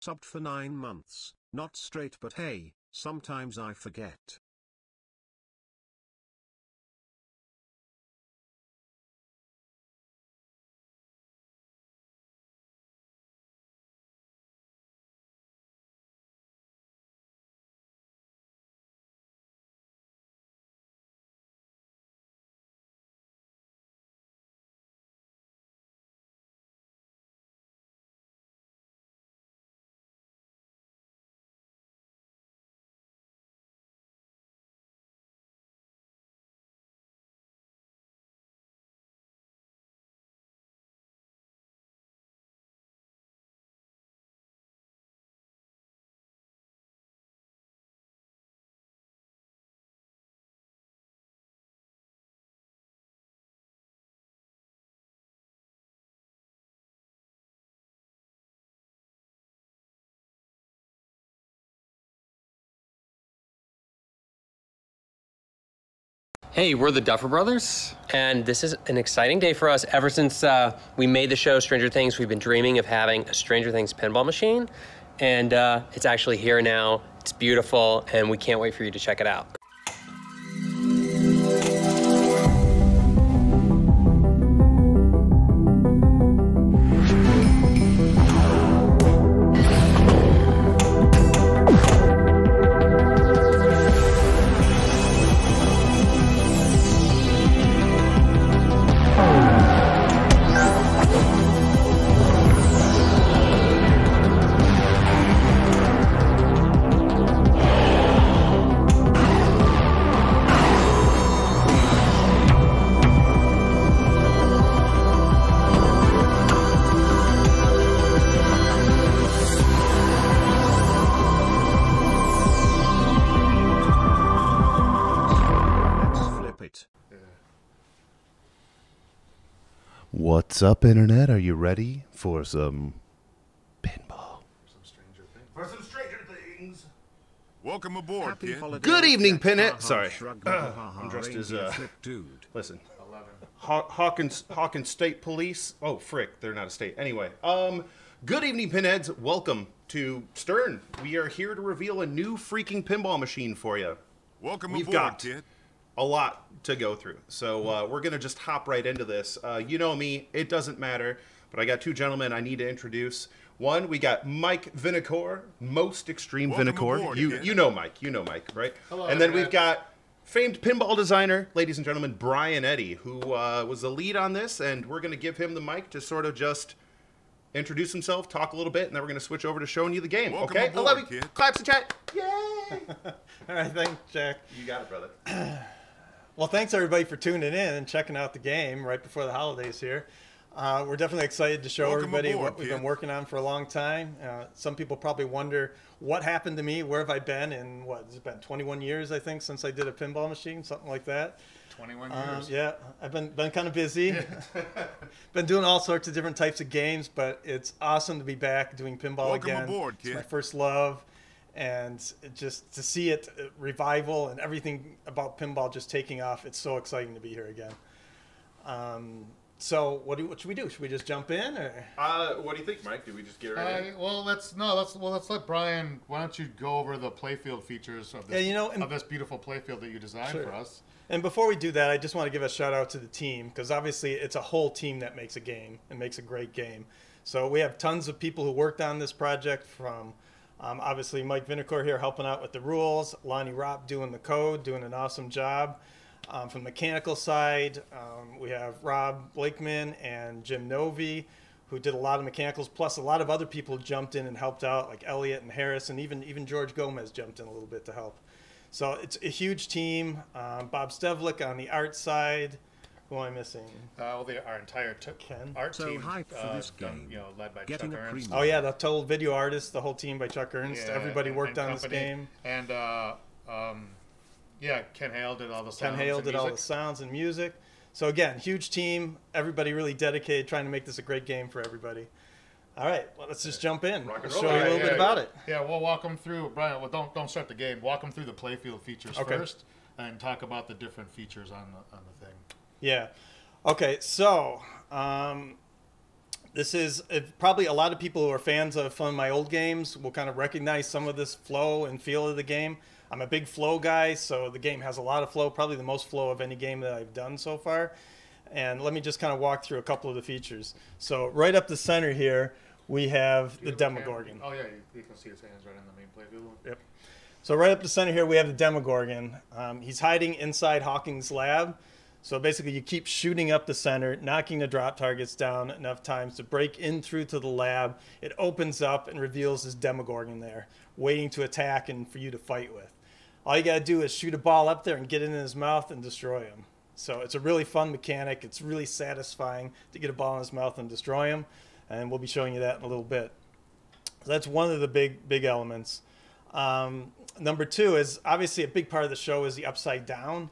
Subbed for 9 months. Not straight but hey, sometimes I forget. Hey, we're the Duffer Brothers, and this is an exciting day for us. Ever since uh, we made the show Stranger Things, we've been dreaming of having a Stranger Things pinball machine, and uh, it's actually here now. It's beautiful, and we can't wait for you to check it out. What's up, Internet? Are you ready for some pinball? For some Stranger Things. Welcome aboard, Happy kid. holidays, Good evening, Jack. Pinhead. Ha, ha, Sorry. shrug, ha, ha, ha, I'm dressed as, a uh, flip dude. Listen. Haw- Hawkins, Hawkins State Police. Oh, frick, they're not a state. Anyway, um, good evening, Pinheads. Welcome to Stern. We are here to reveal a new freaking pinball machine for you. Welcome We've aboard, got kid. A lot to go through. So uh, we're going to just hop right into this. Uh, you know me, it doesn't matter, but I got two gentlemen I need to introduce. One, we got Mike Vinikour, most extreme Welcome Vinikour. aboard, You kid. you know Mike, you know Mike, right? Hello, and then Internet. we've got famed pinball designer, ladies and gentlemen, Brian Eddy, who uh, was the lead on this, and we're going to give him the mic to sort of just introduce himself, talk a little bit, and then we're going to switch over to showing you the game. Welcome okay? aboard, I love you. kid. Claps in chat. Yay! All right, thanks, Jack. you got it, brother. Well, thanks everybody for tuning in and checking out the game right before the holidays here. Uh, we're definitely excited to show Welcome everybody aboard, what we've been working on for a long time. Uh, some people probably wonder what happened to me. Where have I been? In what has it been? 21 years, I think, since I did a pinball machine, something like that. 21 Um, years. yeah, I've been been kind of busy. been doing all sorts of different types of games, but it's awesome to be back doing pinball Welcome again. aboard, It's my first love, and just to see it uh, revival and everything about pinball just taking off. It's so exciting to be here again. Um, so what do what should we do? Should we just jump in or? Uh, what do you think, Mike? Do we just get right in? Uh, well, let's no, let's well, let's let Brian. Why don't you go over the playfield features of this, Yeah, you know, and- of this beautiful playfield that you designed Sure. for us? And before we do that, I just want to give a shout out to the team because obviously it's a whole team that makes a game and makes a great game. So we have tons of people who worked on this project from um, obviously Mike Vinikour here helping out with the rules, Lonnie Ropp doing the code, doing an awesome job. Um, from the mechanical side, um, we have Rob Blakeman and Jim Novi who did a lot of mechanicals, plus a lot of other people jumped in and helped out, like Elliot and Harris, and even even George Gomez jumped in a little bit to help. So it's a huge team. Um, Bob Stevlik on the art side. Who am I missing? Uh, well, the, our entire t- Ken. art So team, hype for uh, this done, game. you know, led by Getting Chuck Ernst. Oh yeah, the total video artist, the whole team by Chuck Ernst. Yeah, Everybody and- worked and on this game. And uh, um, yeah, Ken Hale did all the sounds. Ken Hale and did all the music. sounds and music. So again, huge team. Everybody really dedicated, trying to make this a great game for everybody. All right, well, let's just jump in. Rock and roll. show you a Yeah, little yeah, bit yeah. about it. Yeah, we'll walk them through. Brian, well, don't don't start the game. Walk them through the playfield features Okay. first, and talk about the different features on the on the thing. Yeah. Okay, so um, This is uh, probably a lot of people who are fans of some of my old games will kind of recognize some of this flow and feel of the game. I'm a big flow guy, so the game has a lot of flow, probably the most flow of any game that I've done so far. And let me just kind of walk through a couple of the features. So right up the center here, we have the Demogorgon. Oh yeah, you, you can see his hands right in the main playfield. Yep. So right up the center here, we have the Demogorgon. Um, he's hiding inside Hawkins lab. So basically, you keep shooting up the center, knocking the drop targets down enough times to break in through to the lab. It opens up and reveals this Demogorgon there, waiting to attack and for you to fight with. All you gotta do is shoot a ball up there and get it in his mouth and destroy him. So it's a really fun mechanic. It's really satisfying to get a ball in his mouth and destroy him, and we'll be showing you that in a little bit. So that's one of the big big elements. Um, number two is obviously a big part of the show is the upside down,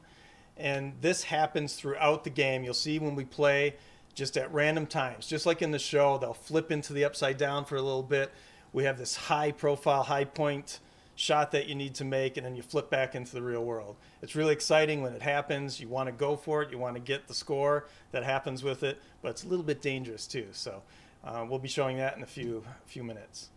and this happens throughout the game. You'll see when we play just at random times, just like in the show, they'll flip into the upside down for a little bit. We have this high profile, high point shot that you need to make, and then you flip back into the real world. It's really exciting when it happens. You want to go for it. You want to get the score that happens with it, but it's a little bit dangerous too. So uh, we'll be showing that in a few few minutes.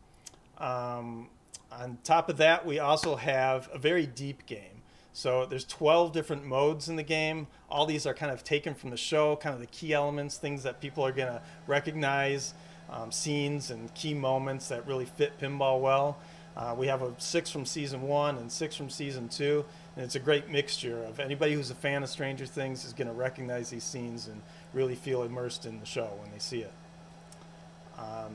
Um, on top of that, we also have a very deep game. So there's 12 different modes in the game. All these are kind of taken from the show, kind of the key elements, things that people are going to recognize, um, scenes and key moments that really fit pinball well. Uh, we have a six from season one and six from season two, and it's a great mixture of anybody who's a fan of Stranger Things is going to recognize these scenes and really feel immersed in the show when they see it. Um,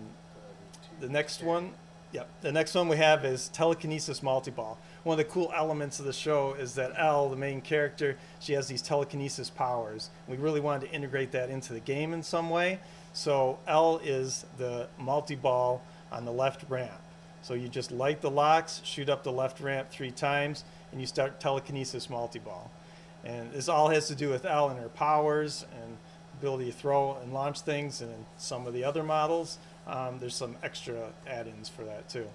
the next one, yep, the next one we have is telekinesis multi-ball. One of the cool elements of the show is that El, the main character, she has these telekinesis powers. We really wanted to integrate that into the game in some way. So El is the multi-ball on the left ramp. So you just light the locks, shoot up the left ramp three times, and you start telekinesis multi-ball. And this all has to do with El and her powers and ability to throw and launch things. And some of the other models, um, there's some extra add-ins for that too.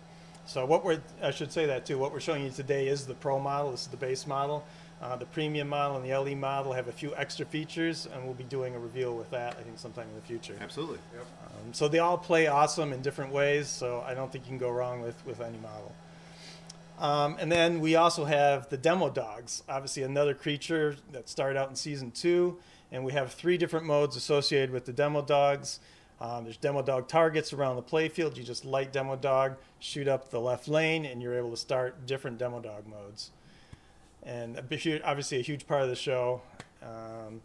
So what we're, I should say that too, what we're showing you today is the Pro model. This is the base model. Uh, the premium model and the LE model have a few extra features, and we'll be doing a reveal with that, I think, sometime in the future. Absolutely. Um, so they all play awesome in different ways, so I don't think you can go wrong with, with any model. Um, and then we also have the demo dogs, obviously another creature that started out in season two, and we have three different modes associated with the demo dogs. Um, there's demo dog targets around the playfield. You just light demo dog, shoot up the left lane, and you're able to start different demo dog modes. And a big- obviously a huge part of the show. Um,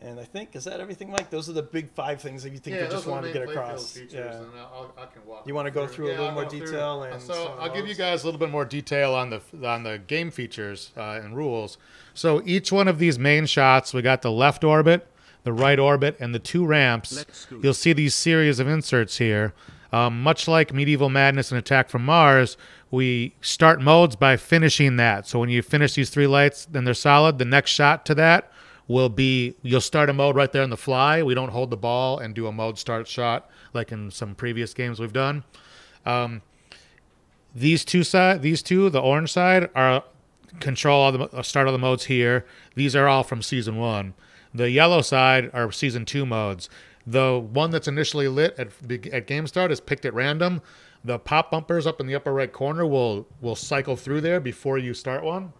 and I think is that everything, Mike? Those are the big five things that you think you just wanted to get across. Features, Yeah. and I'll, I can walk You wanna go through a little more detail and so I'll give you guys a little bit more detail on the on the game features uh, and rules. So each one of these main shots, we got the left orbit, the right orbit, and the two ramps. You'll see these series of inserts here. Um, much like Medieval Madness and Attack from Mars, we start modes by finishing that. So when you finish these three lights, then they're solid. The next shot to that will be you'll start a mode right there on the fly. We don't hold the ball and do a mode start shot like in some previous games we've done. Um, these two side, these two, the orange side, are control all the uh, start all the modes here. These are all from season one. The yellow side are season two modes. The one that's initially lit at at game start is picked at random. The pop bumpers up in the upper right corner will will cycle through there before you start one.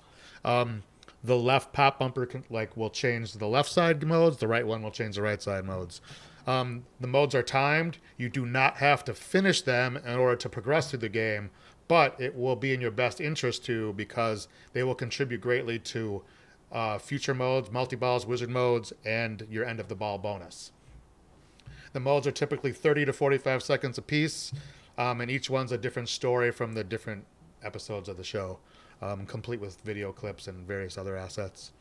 Um, the left pop bumper can, like will change the left side modes. The right one will change the right side modes. Um, the modes are timed. You do not have to finish them in order to progress through the game, but it will be in your best interest to because they will contribute greatly to uh, future modes, multi balls, wizard modes, and your end of the ball bonus. The modes are typically 30 to 45 seconds apiece, um, and each one's a different story from the different episodes of the show, um, complete with video clips and various other assets.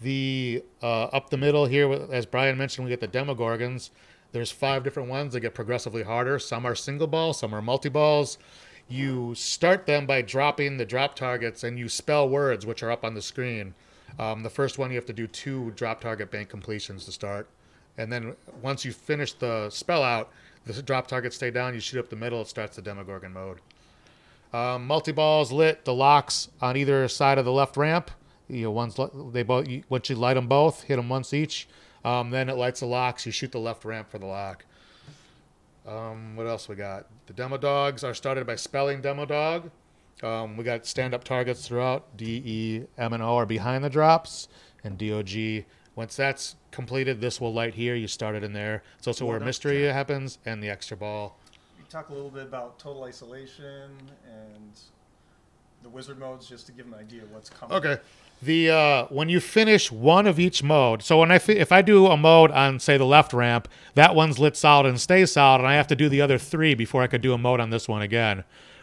The uh, up the middle here, as Brian mentioned, we get the Demogorgons. There's five different ones that get progressively harder. Some are single ball, some are multi balls. You start them by dropping the drop targets, and you spell words, which are up on the screen. Um, the first one, you have to do two drop target bank completions to start. And then once you finish the spell out, the drop targets stay down. You shoot up the middle. It starts the Demogorgon mode. Um, multi balls lit. The locks on either side of the left ramp. You know, one's they both. Once you light them both, hit them once each. Um, then it lights the locks. You shoot the left ramp for the lock. Um, what else we got? The demo dogs are started by spelling demo dog. Um, we got stand up targets throughout. D, E, M, and O are behind the drops, and DOG. Once that's completed, this will light here. You start it in there. It's also where Well done. mystery happens and the extra ball. You talk a little bit about total isolation and the wizard modes, just to give an idea of what's coming. Okay. The uh, when you finish one of each mode, so when I fi- if I do a mode on say the left ramp, that one's lit solid and stays solid, and I have to do the other three before I could do a mode on this one again.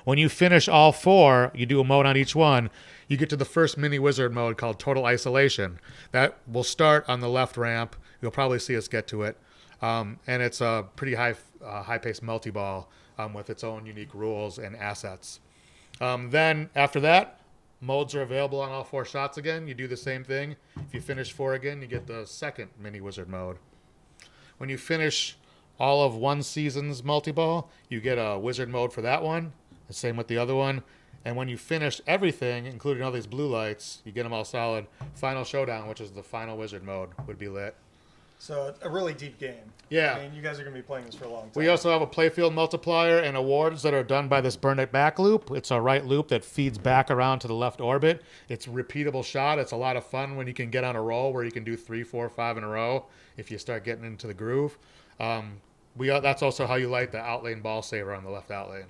When you finish all four, you do a mode on each one. You get to the first mini wizard mode called Total Isolation. That will start on the left ramp. You'll probably see us get to it, um, and it's a pretty high uh, high paced multi ball um, with its own unique rules and assets. Um, then after that, modes are available on all four shots again. You do the same thing. If you finish four again, you get the second mini wizard mode. When you finish all of one season's multi ball, you get a wizard mode for that one. The same with the other one. And when you finish everything, including all these blue lights, you get them all solid. Final showdown, which is the final wizard mode, would be lit. So a really deep game. Yeah. I mean, you guys are going to be playing this for a long time. We also have a playfield multiplier and awards that are done by this burn it back loop. It's a right loop that feeds back around to the left orbit. It's a repeatable shot. It's a lot of fun when you can get on a roll where you can do three, four, five in a row if you start getting into the groove. Um, we that's also how you light the outlane ball saver on the left outlane.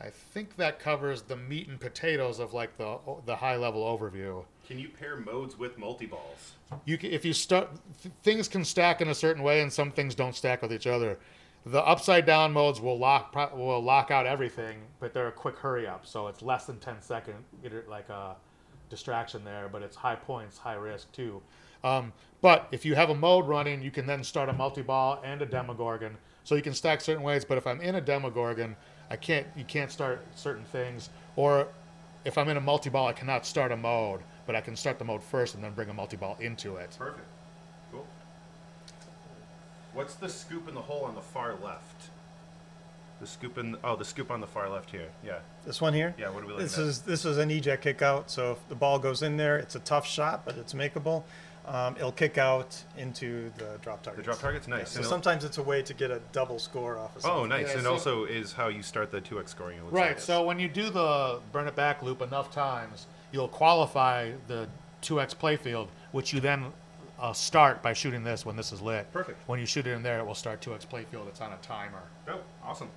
I think that covers the meat and potatoes of like the the high level overview. Can you pair modes with multi balls? you can, if you start th- things can stack in a certain way and some things don't stack with each other the upside down modes will lock pro- will lock out everything but they're a quick hurry up so it's less than 10 second like a distraction there but it's high points high risk too um, but if you have a mode running you can then start a multi-ball and a demogorgon so you can stack certain ways but if i'm in a demogorgon i can't you can't start certain things or if i'm in a multi-ball i cannot start a mode but i can start the mode first and then bring a multi-ball into it Perfect. Cool. What's the scoop in the hole on the far left? The scoop in oh the scoop on the far left here. Yeah. This one here. Yeah, what are we looking This at? is this is an eject kick out. So if the ball goes in there, it's a tough shot, but it's makeable. Um, it'll kick out into the drop target. The drop target's nice. So And it'll- sometimes it's a way to get a double score off of something. Oh, nice. Yeah, and so- also is how you start the 2x scoring. it looks Right. like. So when you do the burn it back loop enough times, you'll qualify the 2x playfield, which you then uh, start by shooting this when this is lit. Perfect. When you shoot it in there, it will start 2x playfield. It's on a timer. Oh, awesome.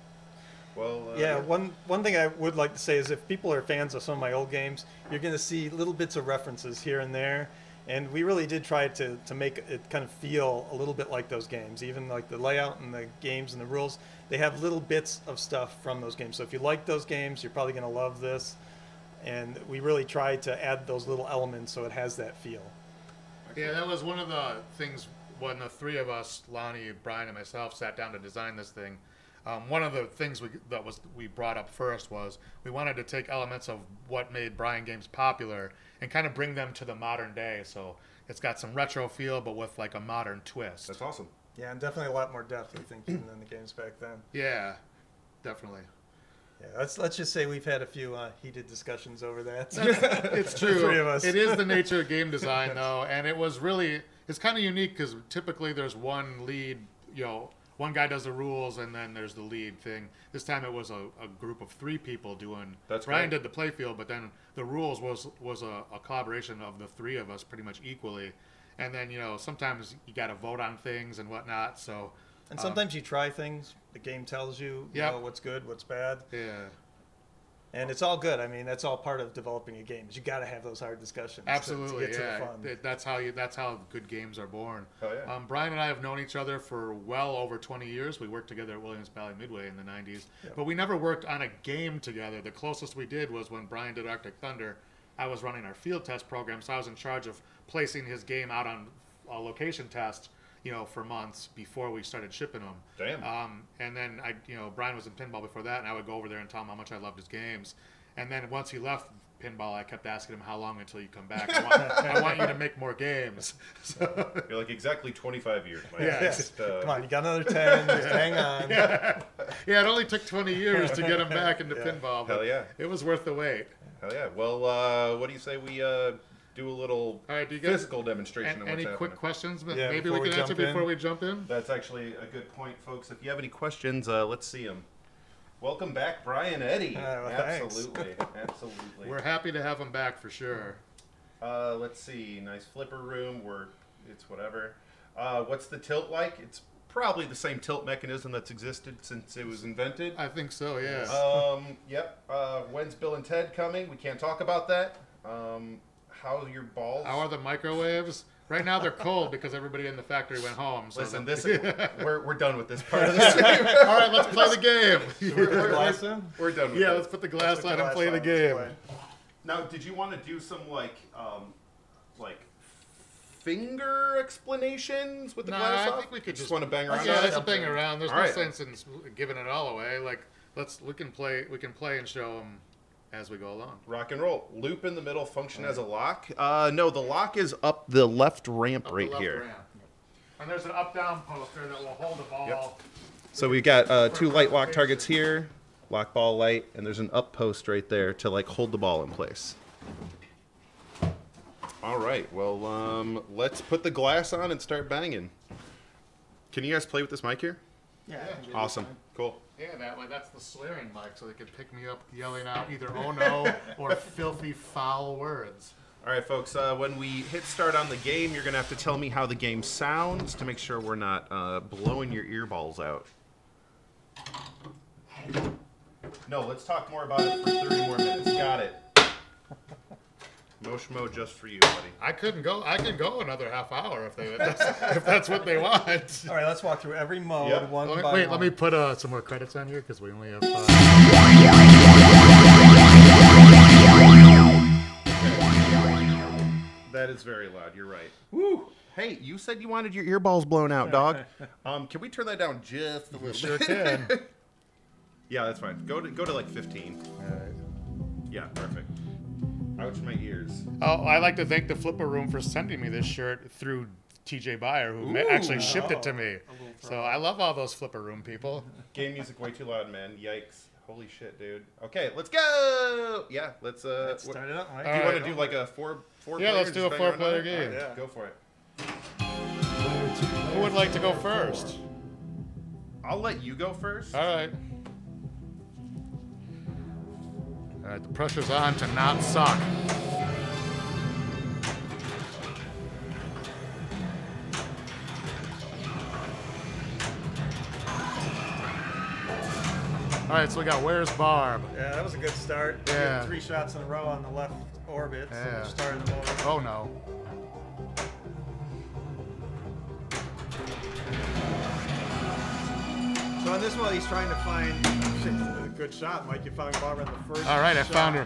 Well, uh, Yeah, one one thing I would like to say is if people are fans of some of my old games, you're going to see little bits of references here and there, and we really did try to to make it kind of feel a little bit like those games. Even like the layout and the games and the rules, they have little bits of stuff from those games. So if you like those games, you're probably going to love this. And we really tried to add those little elements so it has that feel. Yeah, that was one of the things when the three of us, Lonnie, Brian, and myself, sat down to design this thing. Um, one of the things we, that was we brought up first was we wanted to take elements of what made Brian games popular and kind of bring them to the modern day. So it's got some retro feel, but with like a modern twist. That's awesome. Yeah, and definitely a lot more depth, I think, even than the games back then. Yeah, definitely. Yeah, let's let's just say we've had a few uh, heated discussions over that. It's true. three of us. It is the nature of game design, though, and it was really it's kind of unique because typically there's one lead, you know, one guy does the rules and then there's the lead thing. This time it was a, a group of three people doing. That's Ryan great. did the playfield, but then the rules was was a, a collaboration of the three of us pretty much equally. And then you know sometimes you got to vote on things and whatnot. So And um, sometimes you try things. The game tells you, you Yep. know, what's good, what's bad, yeah, and it's all good. I mean, that's all part of developing a game. Is you got to have those hard discussions. Absolutely, to, get yeah. to the fun. That's how you. That's how good games are born. Oh, yeah. Um, Brian and I have known each other for well over 20 years. We worked together at Williams Bally Midway in the 90s, but we never worked on a game together. The closest we did was when Brian did Arctic Thunder. I was running our field test program, so I was in charge of placing his game out on a location test. You know, for months before we started shipping them. Damn. Um, and then I, you know, Brian was in pinball before that, and I would go over there and tell him how much I loved his games. And then once he left pinball, I kept asking him how long until you come back. I want, I want you to make more games. So, You're like exactly 25 years. Mike. Yeah. Just, uh, Come on, you got another ten. just hang on. yeah, it only took 20 years to get him back into pinball, but Hell yeah. it was worth the wait. Hell yeah. Well, uh, what do you say we uh, do a little All right, do you guys- physical demonstration And of what's any quick happening. questions? but Yeah, maybe before we we can answer jump in. before we jump in. That's actually a good point, folks. If you have any questions, uh, let's see them. Welcome back, Brian Eddy. Uh, well, absolutely, absolutely. We're happy to have him back for sure. Uh, let's see. Nice flipper room. We're it's whatever. Uh, what's the tilt like? It's probably the same tilt mechanism that's existed since it was invented. I think so. Yeah. Um, yep. Uh, when's Bill and Ted coming? We can't talk about that. Um, how are your balls? How are the microwaves? Right now they're cold because everybody in the factory went home. So Listen, the- this we're, we're done with this part of the this. All right, let's play the game. we're, we're- Glass in? we're done with yeah, this. let's put the glass Put on and glass play the game. play. Now, did you want to do some like um, like finger explanations with the Nah, glass I off? think we could You just just- want to bang around. Yeah, on let's bang around. There's All no right. sense in giving it all away. Like, let's we can play we can play and show them as we go along. Rock and roll. Loop in the middle function as a lock. Uh, no, the lock is up the left ramp Up right left here. ramp. And there's an up-down poster that will hold the ball. Yep. So we've got uh, two light lock targets here, lock ball light, and there's an up post right there to like hold the ball in place. All right, well, um, let's put the glass on and start banging. Can you guys play with this mic here? Yeah. Awesome, cool. Yeah, that way that's the swearing mic, so they can pick me up yelling out either "oh no" or filthy foul words. All right, folks. Uh, when we hit start on the game, you're gonna have to tell me how the game sounds to make sure we're not uh, blowing your earballs out. No, let's talk more about it for 30 more minutes. Got it. Motion mode just for you, buddy. I couldn't go. I can go another half hour if they if that's, if that's what they want. All right, let's walk through every mode Yep. one Let me- by wait, one. let me put uh, some more credits on here because we only have five. That is very loud. You're right. Woo! Hey, you said you wanted your earballs blown out, dog. Um, can we turn that down just a little Sure bit? can. Yeah, that's fine. Go to go to like 15. All right. Yeah, perfect. Ouch, my ears. Oh, I like to thank the Flipper Room for sending me this shirt through TJ Buyer, who ma- actually shipped it to me. So I love all those Flipper Room people. Game music way too loud, man. Yikes. Holy shit, dude. Okay, let's go. Yeah, let's uh. Let's start it up, Mike. do you All want right. to do like a four four? Yeah, player, let's do a four-player game. All right, Yeah. Go for it. Who would like to go first? I'll let you go first. All right. All right, the pressure's on to not suck. All right, so we got where's Barb? Yeah, that was a good start. Yeah. Three shots in a row on the left orbit. So Yeah. we started. Oh no. On this one, he's trying to find a good shot. Mike, you found Barbara in the first. All right, I found her.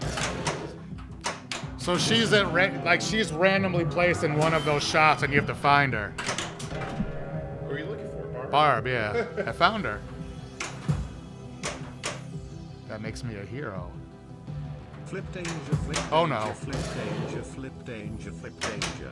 So she's at ra- like she's randomly placed in one of those shots, and you have to find her. Who are you looking for, Barb? Barb, yeah, I found her. That makes me a hero. Flip danger, flip oh, danger, Oh, no. flip danger, flip danger, flip danger.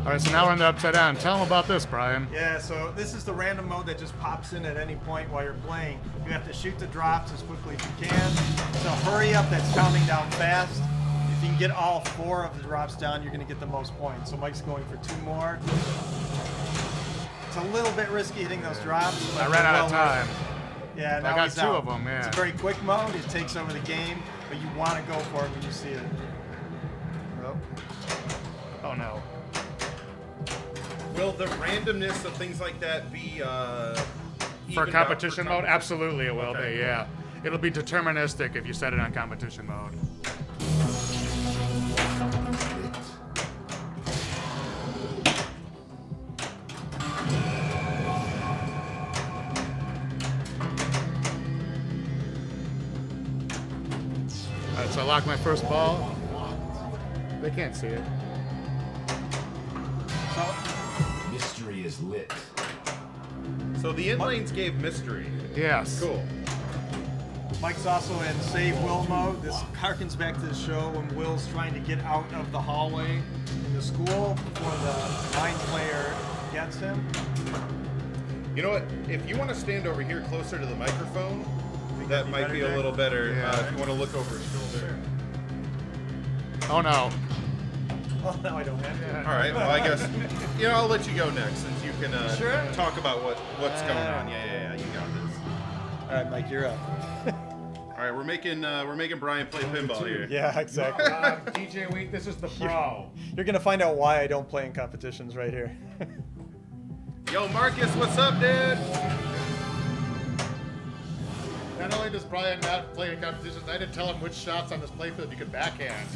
All right, so now we're in the upside down. Tell them about this, Brian. Yeah, so this is the random mode that just pops in at any point while you're playing. You have to shoot the drops as quickly as you can. So hurry up, that's counting down fast. If you can get all four of the drops down, you're going to get the most points. So Mike's going for two more. It's a little bit risky hitting those drops. But I ran out well of time. Yeah, now got he's two out. of 'em, yeah. It's a very quick mode. It takes over the game, but you want to go for it when you see it. Oh. Oh no. Will the randomness of things like that be uh, For competition mode, competition? absolutely it will Okay. be. Yeah, it'll be deterministic if you set it on competition mode. All right, so I lock my first ball. They can't see it. So the in lanes gave mystery. Yes. Cool. Mike's also in save Will mode. This harkens back to the show when Will's trying to get out of the hallway in the school before the mind flayer gets him. You know what? If you want to stand over here closer to the microphone, that be might better, be a Jay? little better. Yeah. Uh, if you want to look over his shoulder. Oh no. Oh, now I don't have to. All right. Well, I guess you know I'll let you go next since you can uh, Sure. talk about what what's going Uh, on. Yeah, yeah, yeah. You got this. All right, Mike, you're up. All right, we're making uh, we're making Brian play pinball here. Yeah, exactly. Uh, DJ Wheat, this is the pro. You're gonna find out why I don't play in competitions right here. Yo, Marcus, what's up, dude? Not only does Brian not play in competitions, I didn't tell him which shots on this playfield you could backhand.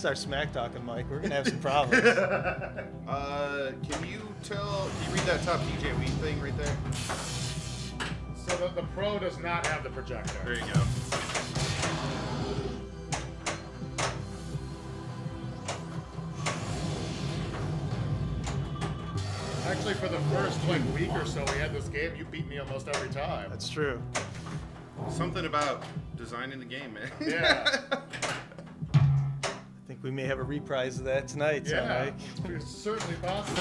Start smack talking, Mike. We're gonna have some problems. Uh, can you tell? Can you read that top DJ Wheat thing right there? so the, the pro does not have the projector. There you go. Actually, for the first like week or so we had this game, you beat me almost every time. That's true. Something about designing the game, man. Yeah. I think we may have a reprise of that tonight, so Yeah, Mike. it's certainly possible.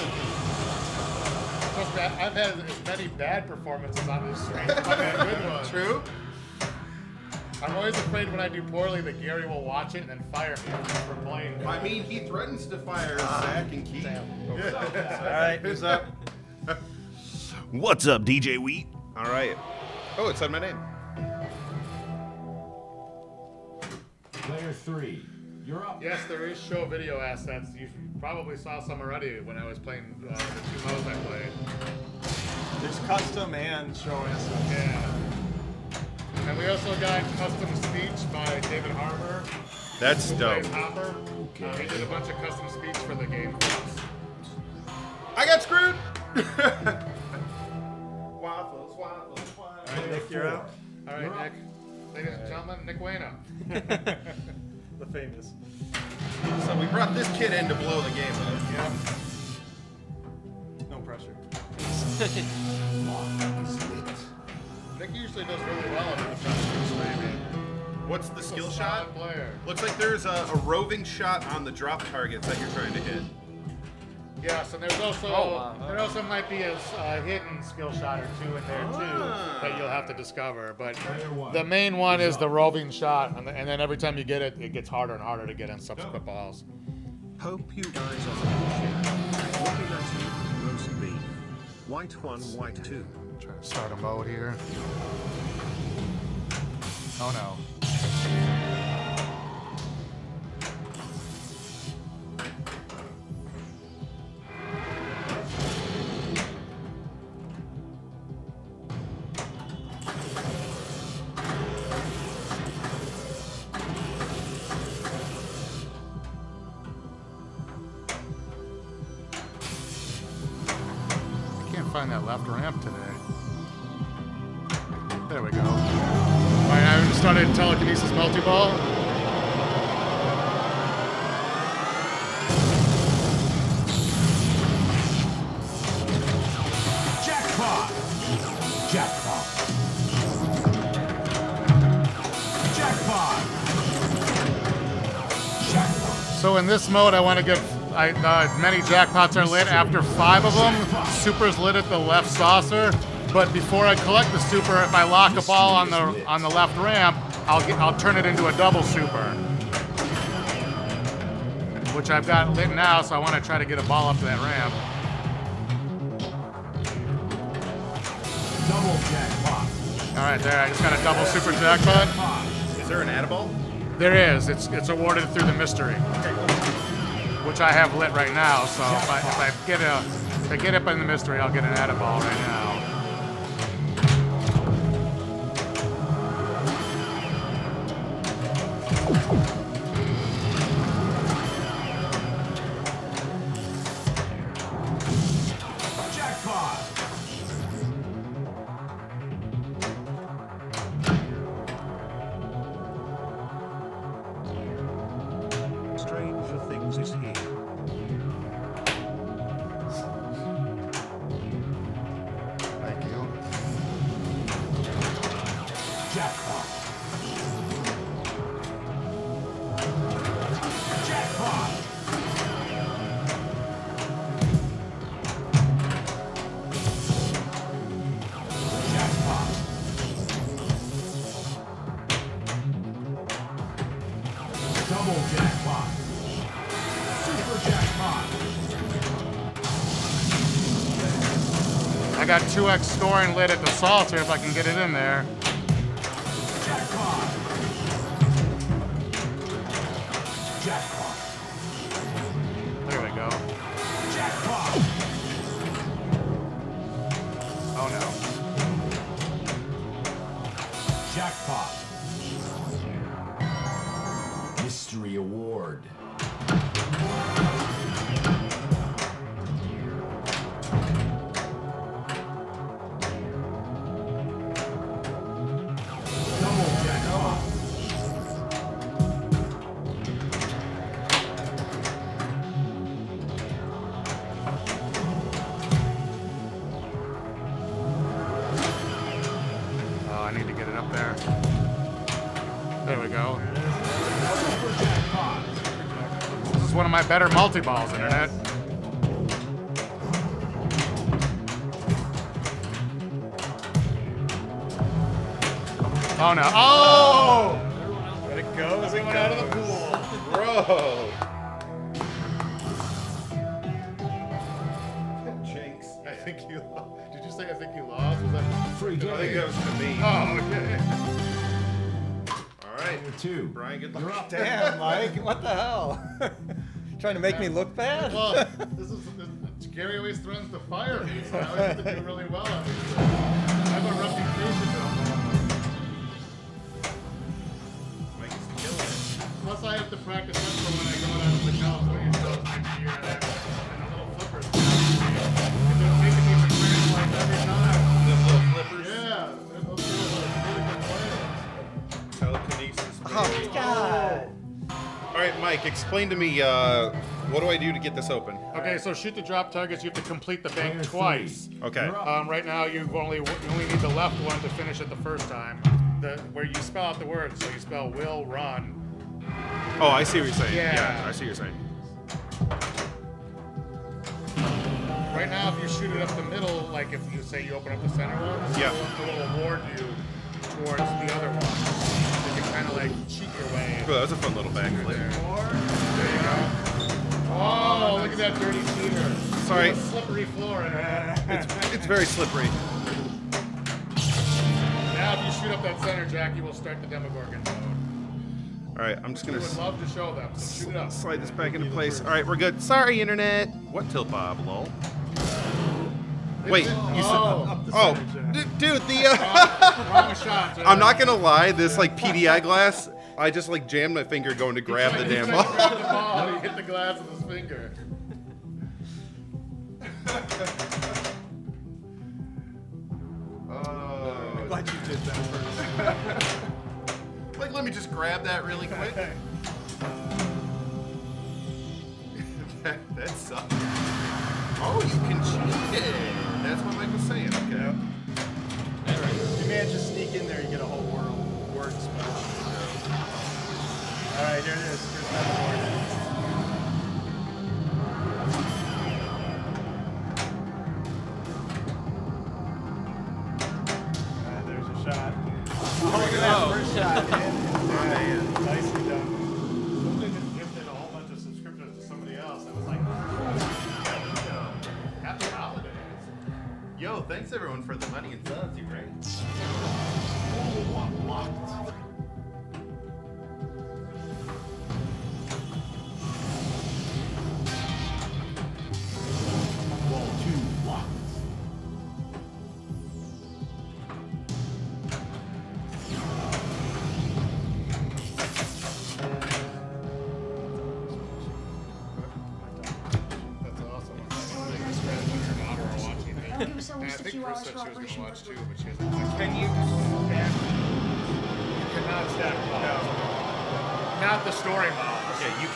Trust me, I- I've had as many bad performances on this stream as I've had good ones. True. I'm always afraid when I do poorly that Gary will watch it and then fire me for playing. I mean, he threatens to fire Zach and Keith. All right, who's up? What's up, DJ Wheat? All right. Oh, it said my name. Player three, you're up. Yes, there is show video assets. You probably saw some already when I was playing uh, the two modes I played. There's custom and show assets. Yeah. And we also got custom speech by David Harbour. That's who dope. plays Hopper. Uh, he did a bunch of custom speech for the game for. I got screwed. waffles, waffles, waffles. All right, Nick, you're up. All right, Nick. Ladies and gentlemen, Nick Wayno. The famous. So we brought this kid in to blow the game up. Yeah. No pressure. Lock is lit. Nick usually does really well in the streaming. What's the He's skill shot? player. Looks like there's a, a roving shot on the drop targets that you're trying to hit. Yes, and there's also Oh, wow. there also might be a s- a hidden skill shot or two in there too Ah. that you'll have to discover. But the main one is the roving shot, and, the, and then every time you get it, it gets harder and harder to get in subsequent balls. Hope you guys are watching. Looking at you, roast beef. White one, white two. Try to start a mode here. Oh no. In this mode, I want to give I, uh, many jackpots are lit after five of them. Super's lit at the left saucer, but before I collect the super, if I lock a ball on the on the left ramp, I'll get, I'll turn it into a double super, which I've got lit now. So I want to try to get a ball up to that ramp. Double jackpot! All right, there. I just got a double super jackpot. Is there an add-a-ball? There is. It's it's awarded through the mystery, which I have lit right now. So if I, if I get a if I get up in the mystery, I'll get an add-a-ball right now. 2x scoring lid at the saucer if I can get it in there. Multi-balls, internet. Oh no. Oh! Let it go as it Coming out of the pool. Bro. Jinx. I think you lost. Did you say I think you lost? Was that? Free I think that game. was to me. Oh, okay. All right. Two. Brian, good luck. You're up. Damn, Mike, what the hell? Trying to make me look bad? Well, this is this, Gary always threatens to fire me, so I always have to do really well on these. I have a reputation to Mike is killing it. Plus, I have to practice that for when I go out to the California shows next year and I and a little flippers. They're making me for translate every time. The little flippers. Yeah, they're those girls are really good players. Telekinesis. Oh, baby. God. All right, Mike, explain to me uh, what do I do to get this open? Okay, so shoot the drop targets. You have to complete the bank twice. Okay. Um, right now, you've only you only need the left one to finish it the first time. The where you spell out the words, so you spell will run. Oh, I see what you're saying. Yeah. I see what you're saying. Right now, if you shoot it up the middle, like if you say you open up the center one, Yeah. it will award you towards the other one. You can kind of like cheat your way. Cool, that was a fun little backflip. There you go. Oh, look at that dirty cheater. Sorry. A slippery floor in it. It's very slippery. Now, if you shoot up that center, Jack, you will start the Demogorgon mode. All right, I'm just gonna would love to show them, so shoot it up. slide this back into place. All right, we're good. Sorry, internet. What tilt bob, lol. Wait, you Oh. Oh, d- dude, the. Uh, Wrong shot. Jack. I'm not gonna lie. This like PDI glass, I just like jammed my finger going to grab the damn ball. grab the ball. He hit the glass with his finger. Oh, Glad you did that first. like, let me just grab that really quick. that, that sucks. Oh, you can cheat it. That's what Mike was saying. Okay. You manage to sneak in there, you get a whole world spell. All right, here it is. Here's another word.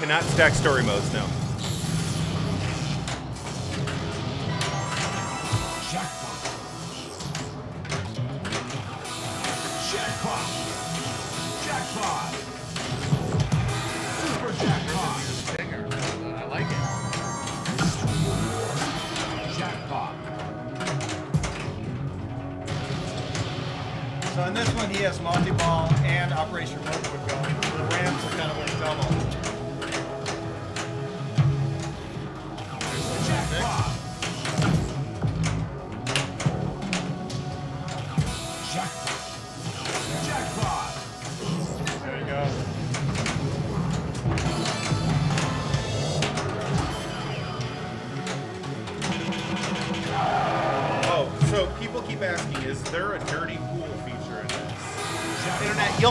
Cannot stack story modes now.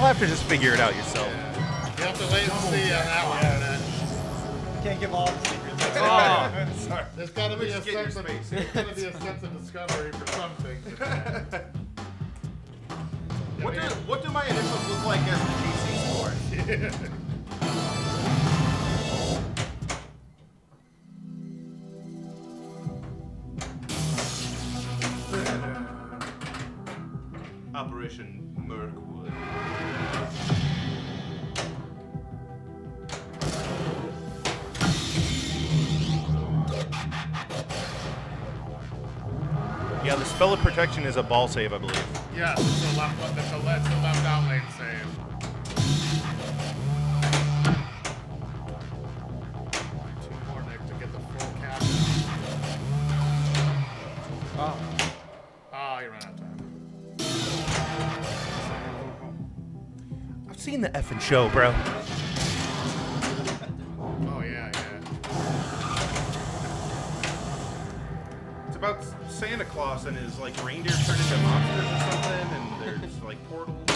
Have to just figure it out yourself. You have to wait and see on that one. Can't give all the secrets. That's Oh, sorry. There's got to be a Just get your sense of there's got to be a sense of discovery for something. What do, what do my initials look like as the GC score? is a ball save, I believe. Yes, it's a left, that's a left, it's a left out lane save. Two more, Nick, to get the full cap. Oh. Ah, oh, you ran out of time. I've seen the effing show, bro. And his like reindeer turn into monsters or something, and there's like portals.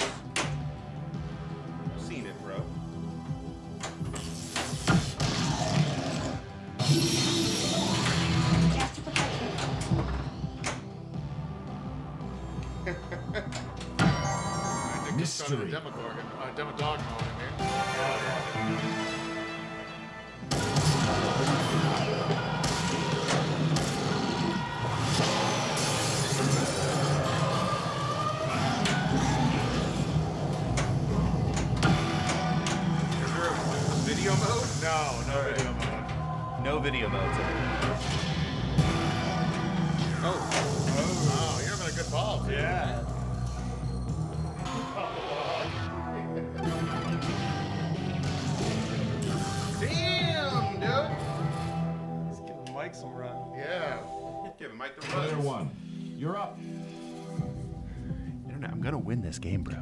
This game, bro.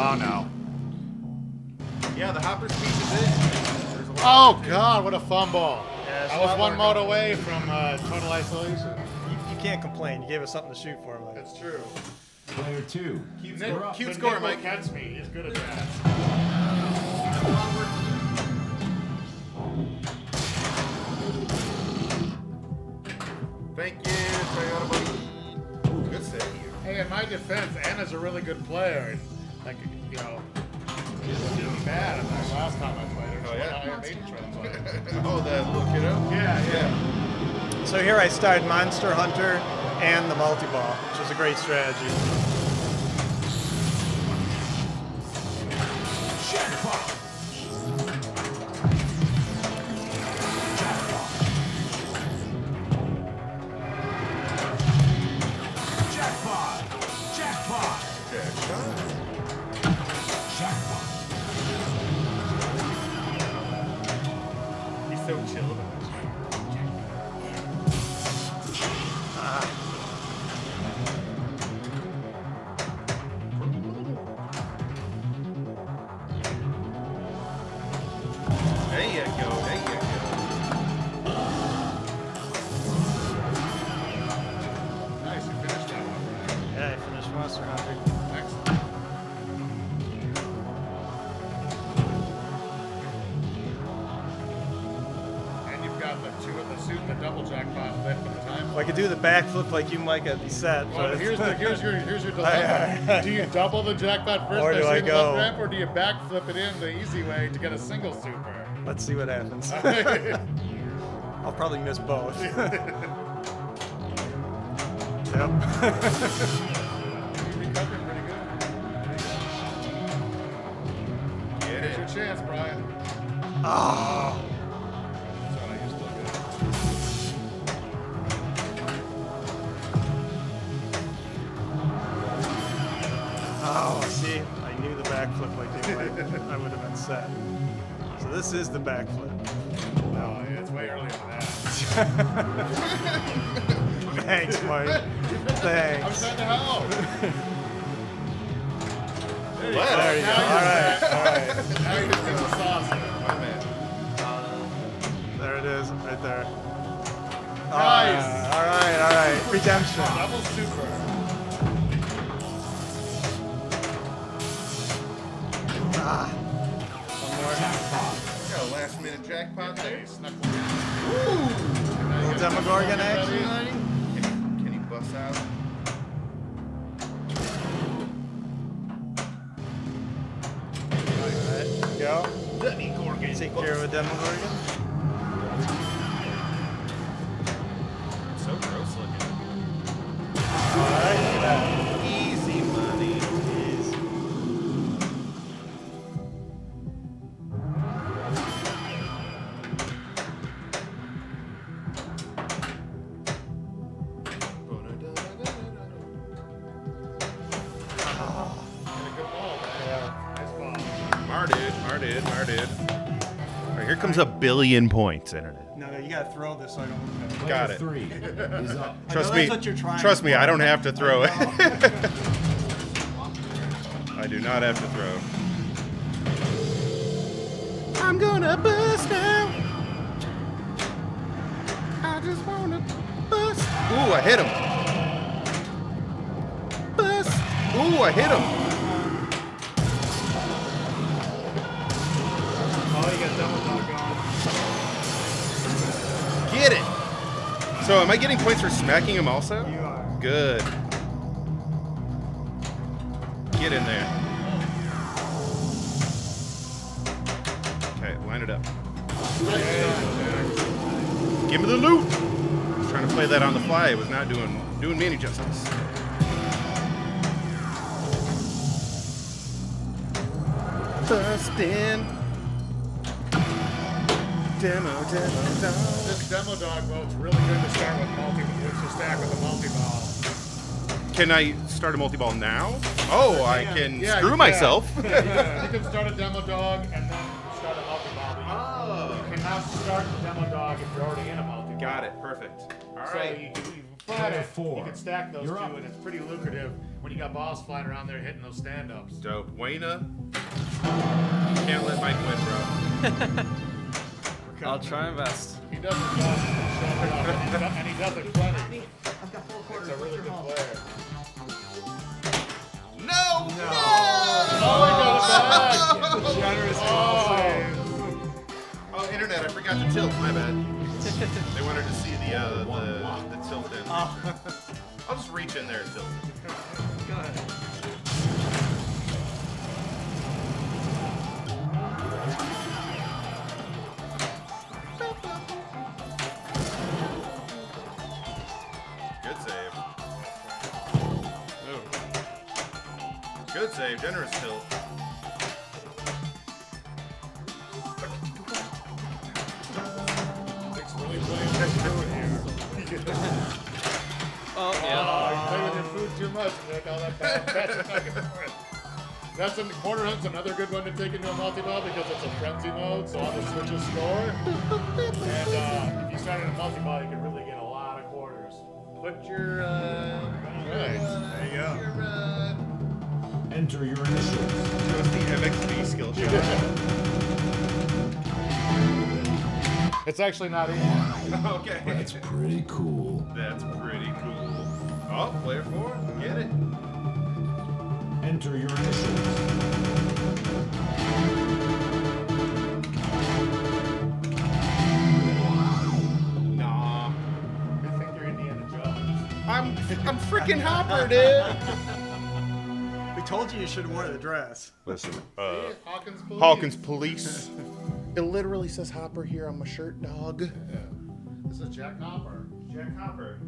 Oh, no. Yeah, the hopper speed is it. There's a lot Oh, God, what a fumble. Yeah, it's I a was one more mode away from uh, total isolation. You, you can't complain. You gave us something to shoot for, Mike. That's true. Player two. Cute score, up. cute But score, Nick will Mike. catch me. He's good at that. Defense, Anna's a really good player. And, like, you know, she was really bad at that last time I played her. Oh, so yeah? I made her try to play her. oh, that little kiddo? Yeah, yeah. So here I started Monster Hunter and the multi-ball, which is a great strategy. The the suit the double jackpot left for the time. If I could do the backflip like you, Mike, I'd be set. Well, but- here's the here's your here's your dilemma. do you double the jackpot first Or do I shooting the go- ramp, or do you backflip it in the easy way to get a single super? Let's see what happens. I'll probably miss both. yep. You're this is the backflip. Oh, no, it's way earlier than that. Thanks, Mike. I'm Thanks. trying to help. There you go. There you go. All right, all right. Now you're getting the sauce man. There it is, right there. Nice. all right, all right. Redemption. Double super. Billion points, internet. No, no, you gotta throw this so I don't look at it. Player Got it. three is up. Trust me. what you're trying Trust me. I don't have to throw it. I do not have to throw. I'm gonna bust now. I just wanna bust. Ooh, I hit him. Bust. Ooh, I hit him. Am I getting points for smacking him also? You are. Good. Get in there. Okay, line it up. Give me the loot. I was trying to play that on the fly. It was not doing doing me any justice. Bustin'. Demo, demo, demo. This demo dog mode's really good to start with multi with the stack with the multi ball. Can I start a multi-ball now? Oh, I can Yeah, screw you myself. you can start a demo dog and then start a multi ball. Oh. You cannot start the demo dog if you're already in a multi ball. Got it. Perfect. All So right. you, you flat Player four. you can stack those You're two, up. and it's pretty lucrative when you got balls flying around there hitting those stand-ups. Dope. Wayna. Can't let Mike win, bro. I'll try my best. He does his best, showing and he does- and he does it plenty. He's a really good player. No! Oh, Generous Oh. ball save. Oh, internet. I forgot to tilt. My bad. they wanted to see the uh, the, the tilt in. I'll just reach in there and tilt. Go ahead. Good save. Generous tilt. Nick's really playing with food here. Oh, yeah. Oh, you play with your food too much, Nick. All that bad that's not good for it. Quarter hunt's another good one to take into a multi-ball because it's a frenzy mode, so all the switches score. And uh, if you start in a multi-ball, you can really get a lot of quarters. Put your uh, right. There you go. Your, uh, Enter your initials. what's the MXV skill shot? It's actually not in. okay. That's pretty cool. That's pretty cool. Oh, player four. Get it. Enter your initials. Nah. I think you're Indiana Jones. I'm I'm freaking Hopper, dude. We told you you should have worn the dress. Listen, uh, Hawkins police. Hawkins Police. It literally says Hopper here on my shirt, dog. This is Jack Hopper. Jack Hopper.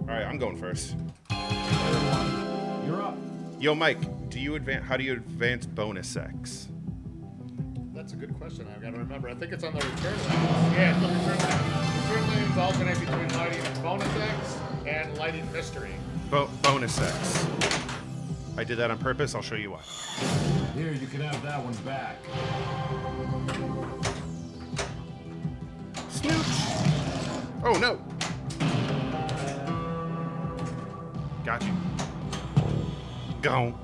All right, I'm going first. You're up. Yo, Mike, do you advance? How do you advance bonus X? That's a good question. I've got to remember. I think it's on the return lanes. Yeah, it's on the return lanes. Return lanes alternate between lighting bonus X and lighting mystery. Bo- bonus X. I did that on purpose. I'll show you why. Here, you can have that one back. Snooch! Oh, no! Got you. Go.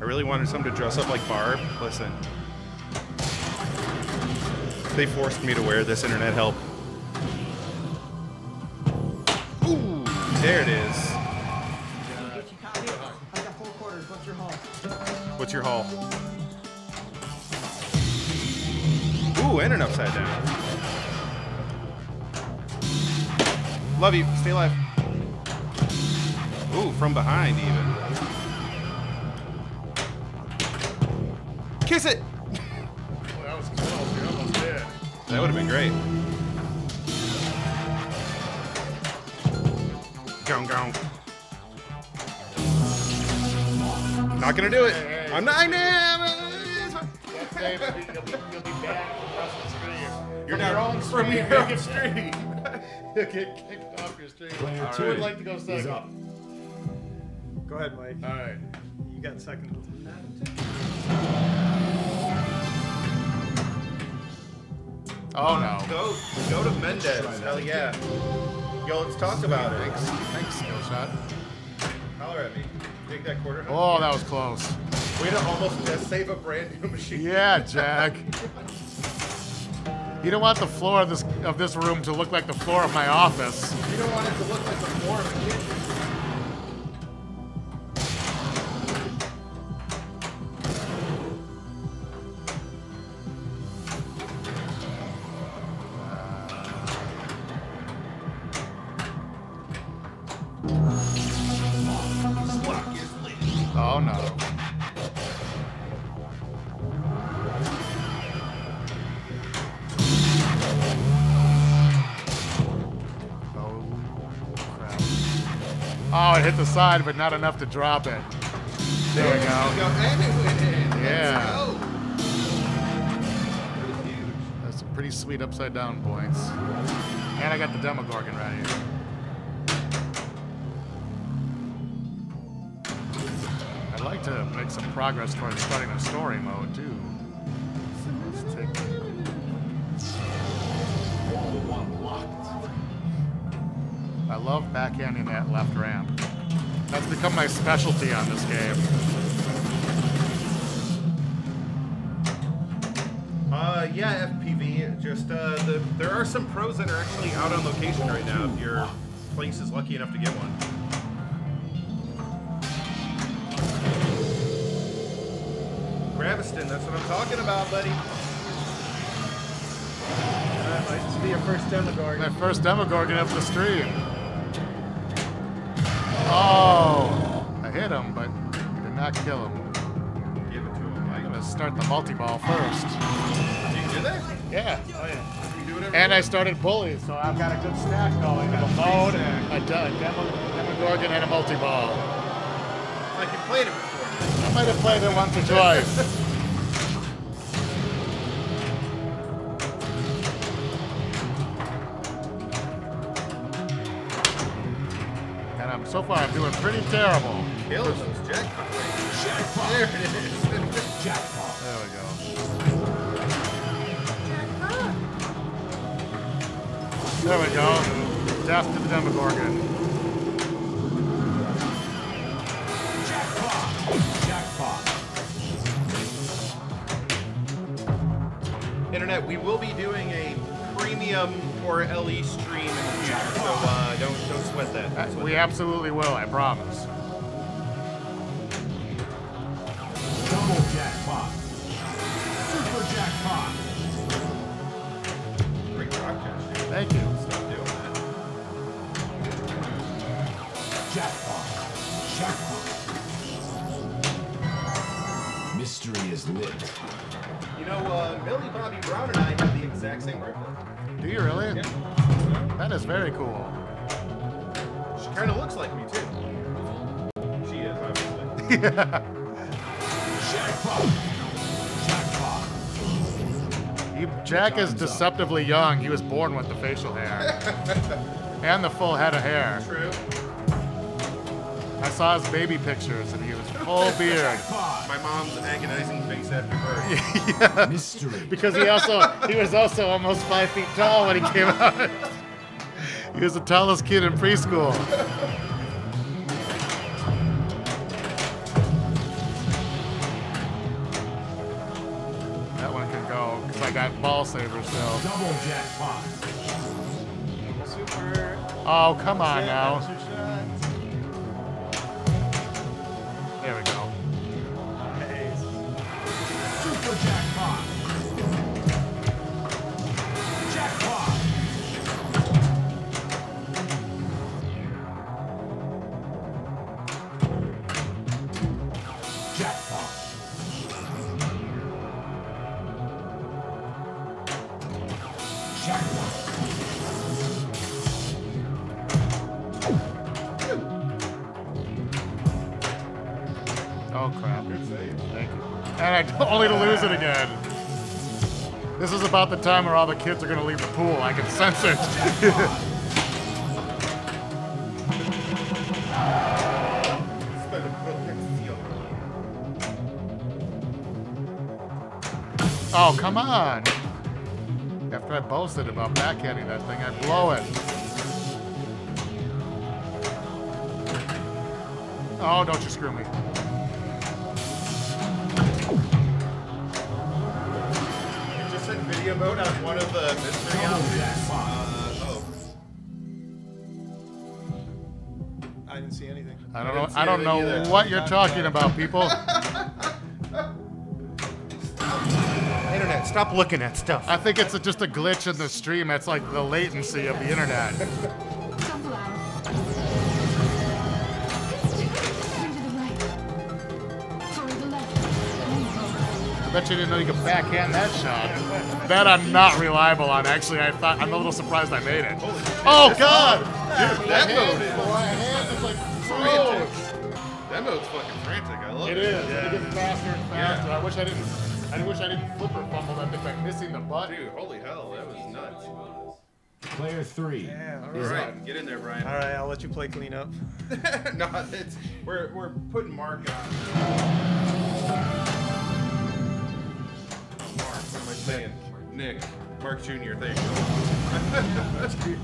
I really wanted someone to dress up like Barb. Listen. They forced me to wear this internet help. Ooh, there it is. What's your haul? Ooh, and an upside down. Love you. Stay alive. Ooh, from behind even. Kiss it. Well, that was close. You're almost dead. That would have been great. Gong gong. Not gonna do it. Hey, hey. I'm not. I am. That's safe. You'll be, you'll be banned from the rest of the stream. You're not- your own from your you'll own get- stream. You'll get kicked off your stream. Player Who would like to go is second? up. Go ahead, Mike. All right. You got second. Oh no. Go, go to Mendez. Hell yeah. Yo, let's talk about it. Thanks, thanks, skill shot. Holler at me. Take that quarter. Oh, that was close. Way to almost just save a brand new machine. Yeah, Jack. You don't want the floor of this of this room to look like the floor of my office. You don't want it to look like the floor of a kitchen. It hit the side, but not enough to drop it. There we Go, go. and it went in. Yeah. Go. That was huge. That's some pretty sweet upside down points. And I got the Demogorgon ready. I'd like to make some progress towards starting a story mode too. Let's take I love backhanding that left ramp. That's become my specialty on this game. Uh, yeah, FPV. Just uh, the there are some pros that are actually out on location right now. If your place is lucky enough to get one. Graviston, that's what I'm talking about, buddy. That might just be your first Demogorgon. My first Demogorgon of the stream. Oh, I hit him, but did not kill him. Give it to him, I'm gonna start the multi-ball first. Did you do that? Yeah. Oh yeah. You do whatever. And I started bullies, so I've got a good stack going. A mode, a, de- a demo, Demogorgon, and a multi-ball. like you played it before. I might have played it once or twice. And I'm so far pretty terrible. Kill those jackpots. There it is. There we go. There we go. Death to the Demogorgon. Jackpot. Jackpot. Internet, we will be doing a premium or LE stream in the future, so uh, don't don't sweat that. Uh, Don't sweat We that. absolutely will, I promise. He, Jack is deceptively young. He was born with the facial hair. and the full head of hair. True. I saw his baby pictures and he was full beard. My mom's agonizing face after birth. Mystery. Because he also he was also almost five feet tall when he came out. He was the tallest kid in preschool. Ball saver still. Double jackpot. Super Oh, come on now. It again. This is about the time where all the kids are gonna leave the pool. I can sense it. oh come on. After I boasted about backhanding that thing, I blow it. Oh, don't you screw me. I don't know. see I don't anything know either. what you're talking about, people. Internet, stop looking at stuff. I think it's a, just a glitch in the stream. It's like the latency of the internet. Sunflower. Turn to the right. Sorry, the left. I bet you didn't know you could backhand that shot. That I'm not reliable on. Actually, I thought I'm a little surprised I made it. Oh God! Dude, that mode's fucking frantic. I love It it. is. It gets faster and faster. I wish I didn't. I wish I didn't flipper fumble that thing by missing the button. Dude, holy hell, that was nuts. Player three. Yeah, All right, get in there, Brian. All right, I'll let you play cleanup. no, it's we're we're putting Mark on. Mark, what am I saying? Nick, Mark Jr. Thank you.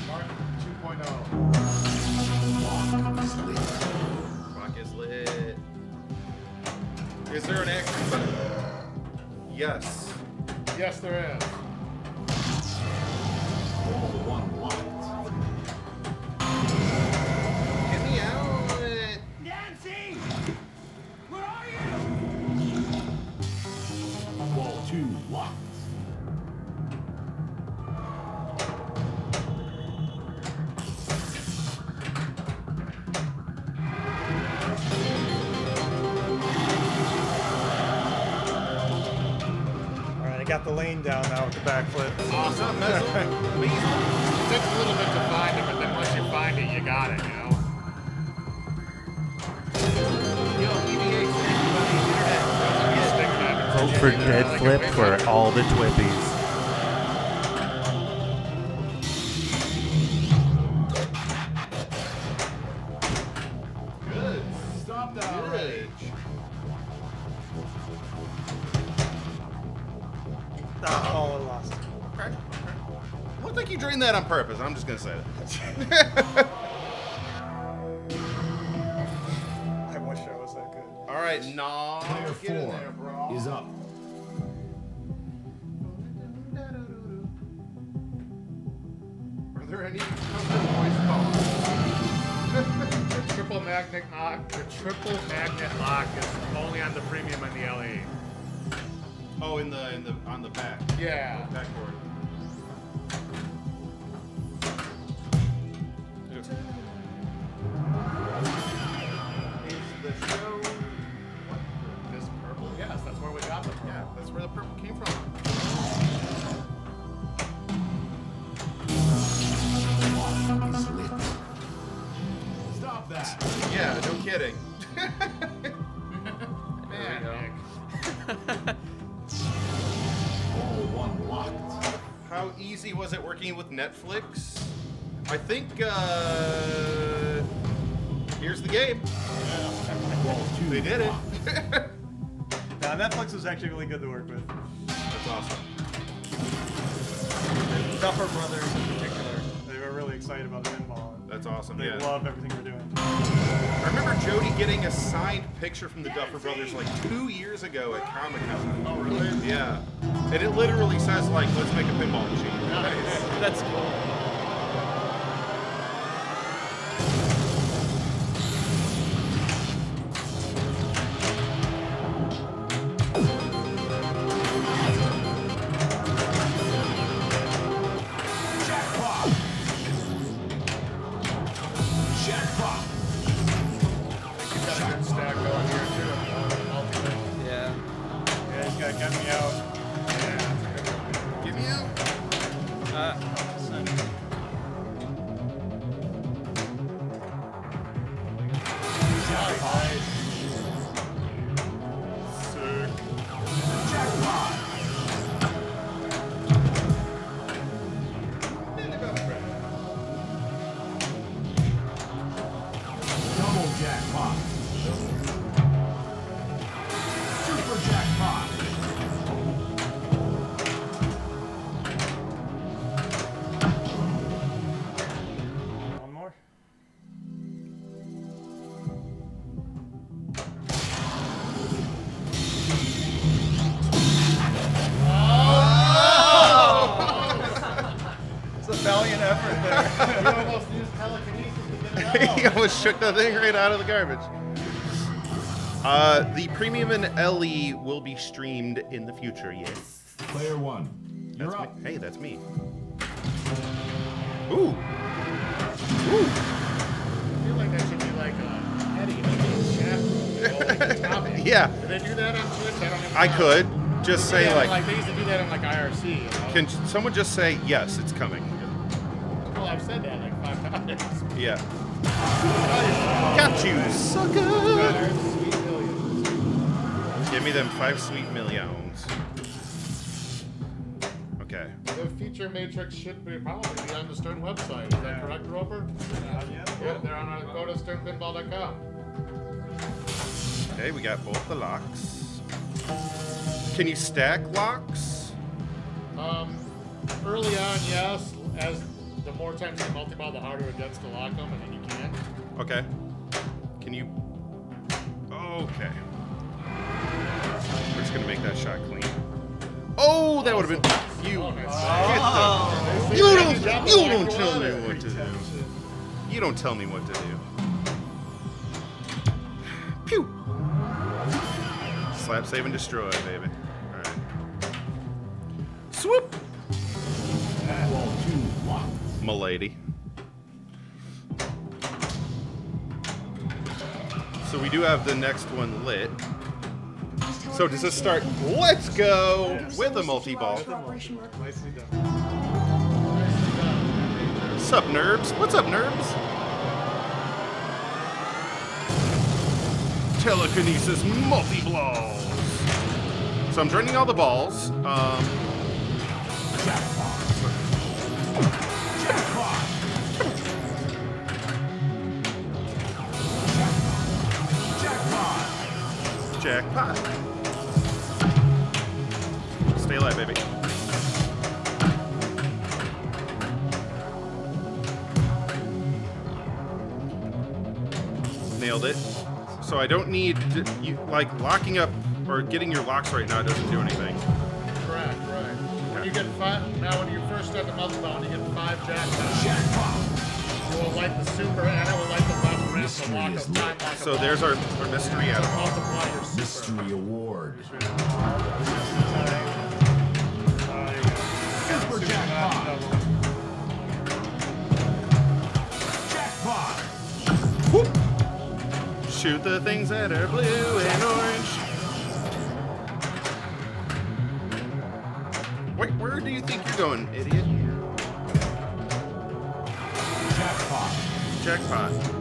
Mark 2.0. Is there an action button? Yes. Yes, there is. One down now with the backflip. Awesome. It takes a little bit to find it, but then once you find it, you got it, you know? Vote for Dead Flip for all the Twippies. Gonna say that. I wish I was that good. All right, nah. Player four there, bro. is up. Are there any voice calls? The triple magnet lock, the triple magnet lock is only on the premium and the LE. Oh, in the in the on the back Yeah. backboard. Actually really good to work with. That's awesome. The Duffer Brothers in particular, they were really excited about the pinball. That's awesome. They yeah. love everything we're doing. I remember Jody getting a signed picture from the Duffer Brothers like two years ago at Comic Con. Oh, really? Yeah. And it literally says like, let's make a pinball machine. Nice. That's cool. Out. he shook the thing right out of the garbage. Uh, the premium and LE will be streamed in the future. Yes. Player one. You're That's up. me. Hey, that's me. Ooh. Ooh. I feel like that should be like uh, Eddie, like a chat room. Yeah. Do they do that on Twitch? I don't even I could just say Yeah, like, they used to do that on like IRC. You know? can someone just say yes, it's coming? well, I've said that like five times. Yeah. Got you, sucker. Sweet millions. Give me them five sweet millions. Okay. The feature matrix should be probably be on the Stern website. Is that correct, Roper? Yeah, they're on our, go to sternpinball.com. Okay, we got both the locks. Can you stack locks? Um, early on, yes. As the more times you multi-ball, the harder it gets to lock them, and then you can. Okay. Can you? Okay. We're just gonna make that shot clean. Oh, that would have been you. Oh, the- oh. you don't. You don't tell me what to do. You don't tell me what to do. Pew. Slap, save, and destroy, baby. All right. Swoop, Wall two locked. milady. So we do have the next one lit. So does this start? Let's go with a multi-ball. Operation work. Nicely done. What's up, nerds? What's up, nerds? Telekinesis multi-balls. So I'm draining all the balls. Um, Jackpot. Jackpot. Jackpot. Stay alive, baby. Nailed it. So I don't need to, you like locking up or getting your locks right now doesn't do anything. Correct, right. When you get five, now when you first start the multi-ball, and you get five jackpots, Jackpot. it will light the super, and it will light the left ramp to Mystery lock is up time So there's our, our mystery to animal. multiply your. Mystery award. Uh, Super jackpot. Jackpot. Whoop. Shoot the things that are blue and orange. Wait, where do you think you're going, idiot? Jackpot. Jackpot.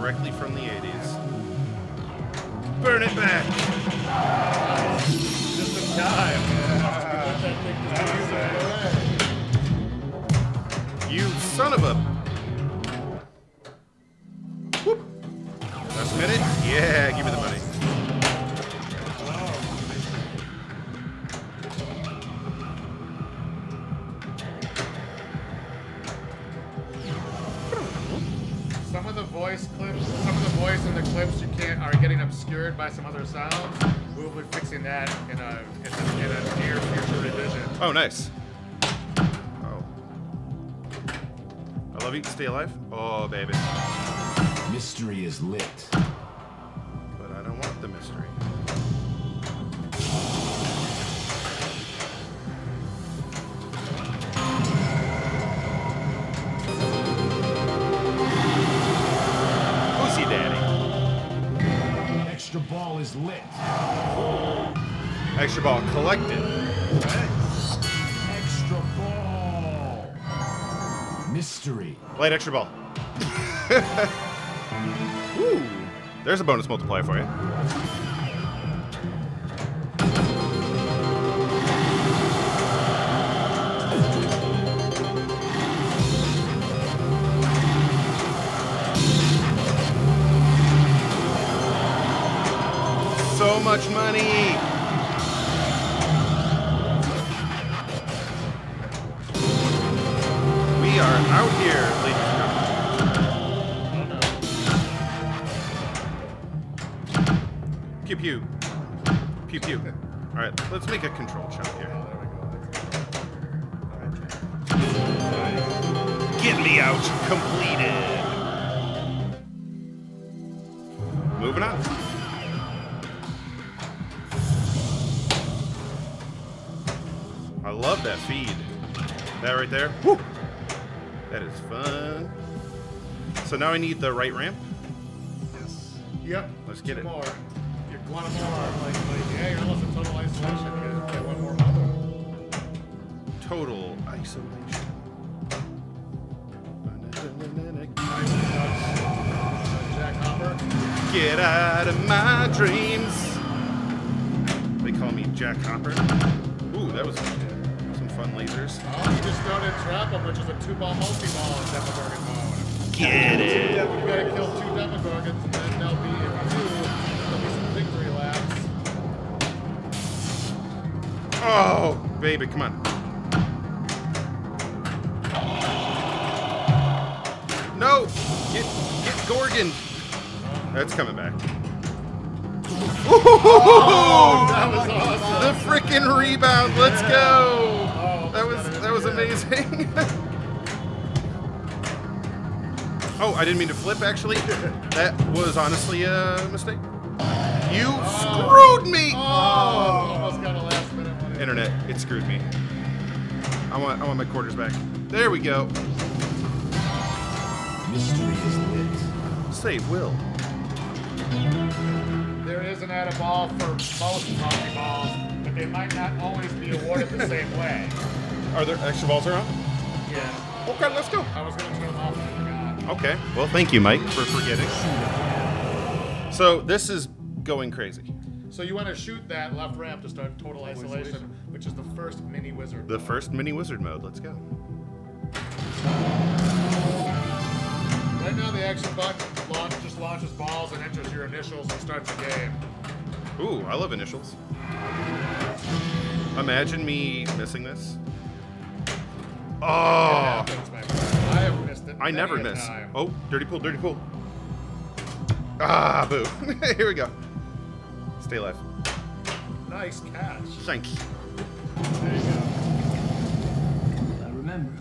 Directly from the 80s? Burn it back. Nice. Oh. I love you. Stay alive. Oh, baby. Mystery is lit. But I don't want the mystery. Extra ball is lit. Extra ball collected. Mystery. Light extra ball. Woo. There's a bonus multiplier for you. So much money. Now I need the right ramp. Yes. Yep. Let's get Two it. more. You're one more. Like, like, yeah, you're almost in total isolation. You gotta get one more level. Total isolation. Jack Hopper. Get out of my dreams. They call me Jack Hopper. Ooh, that was some fun lasers. Oh, you just started Trap 'em, which is a two-ball multi-ball in Demogorgon mode. Get it. You gotta kill two Demogorgons, and then there'll be, if you there'll be some victory laps. Oh, baby, come on. No! Get get Gorgon! That's coming back. Oh, that was awesome. The frickin' rebound, let's go! Oh, That was that was amazing. oh, I didn't mean to flip actually. That was honestly a mistake. You screwed me! Oh, almost got a last minute one. Internet, it screwed me. I want I want my quarters back. There we go. Mystery is lit. Say will. There is an add a ball for most multi balls, but they might not always be awarded the same way. Are there extra balls around? Yeah. Okay, let's go. I was gonna turn them off, but I forgot. Okay. Well, thank you, Mike, for forgetting. So this is going crazy. So you want to shoot that left ramp to start total isolation, which is the first mini wizard. The first mini wizard mode. Let's go. Right now, the action button launch just launches balls and enters your initials and starts the game. Ooh, I love initials. Imagine me missing this. It Oh, happens, my. I have missed it. I never miss. time. Oh, dirty pool, dirty pool. Ah, boo. Here we go. Stay alive. Nice catch. Thank you. There you go. Now remember,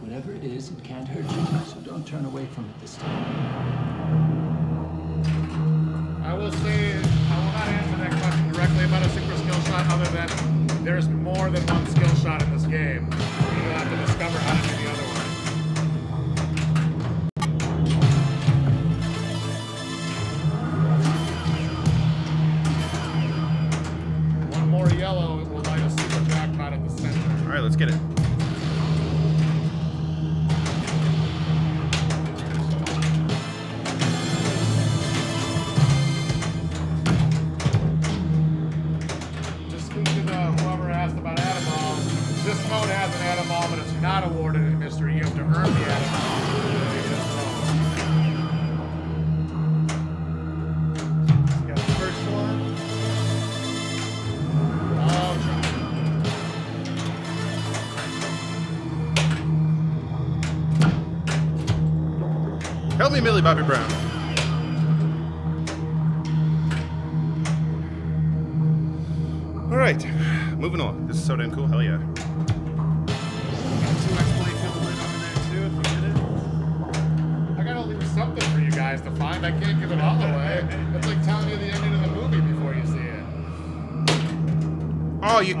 whatever it is, it can't hurt you, so don't turn away from it this time. I will say, I will not answer that question directly about a super skill shot, other than there's more than one skill shot in this game. You'll have to discover how to do the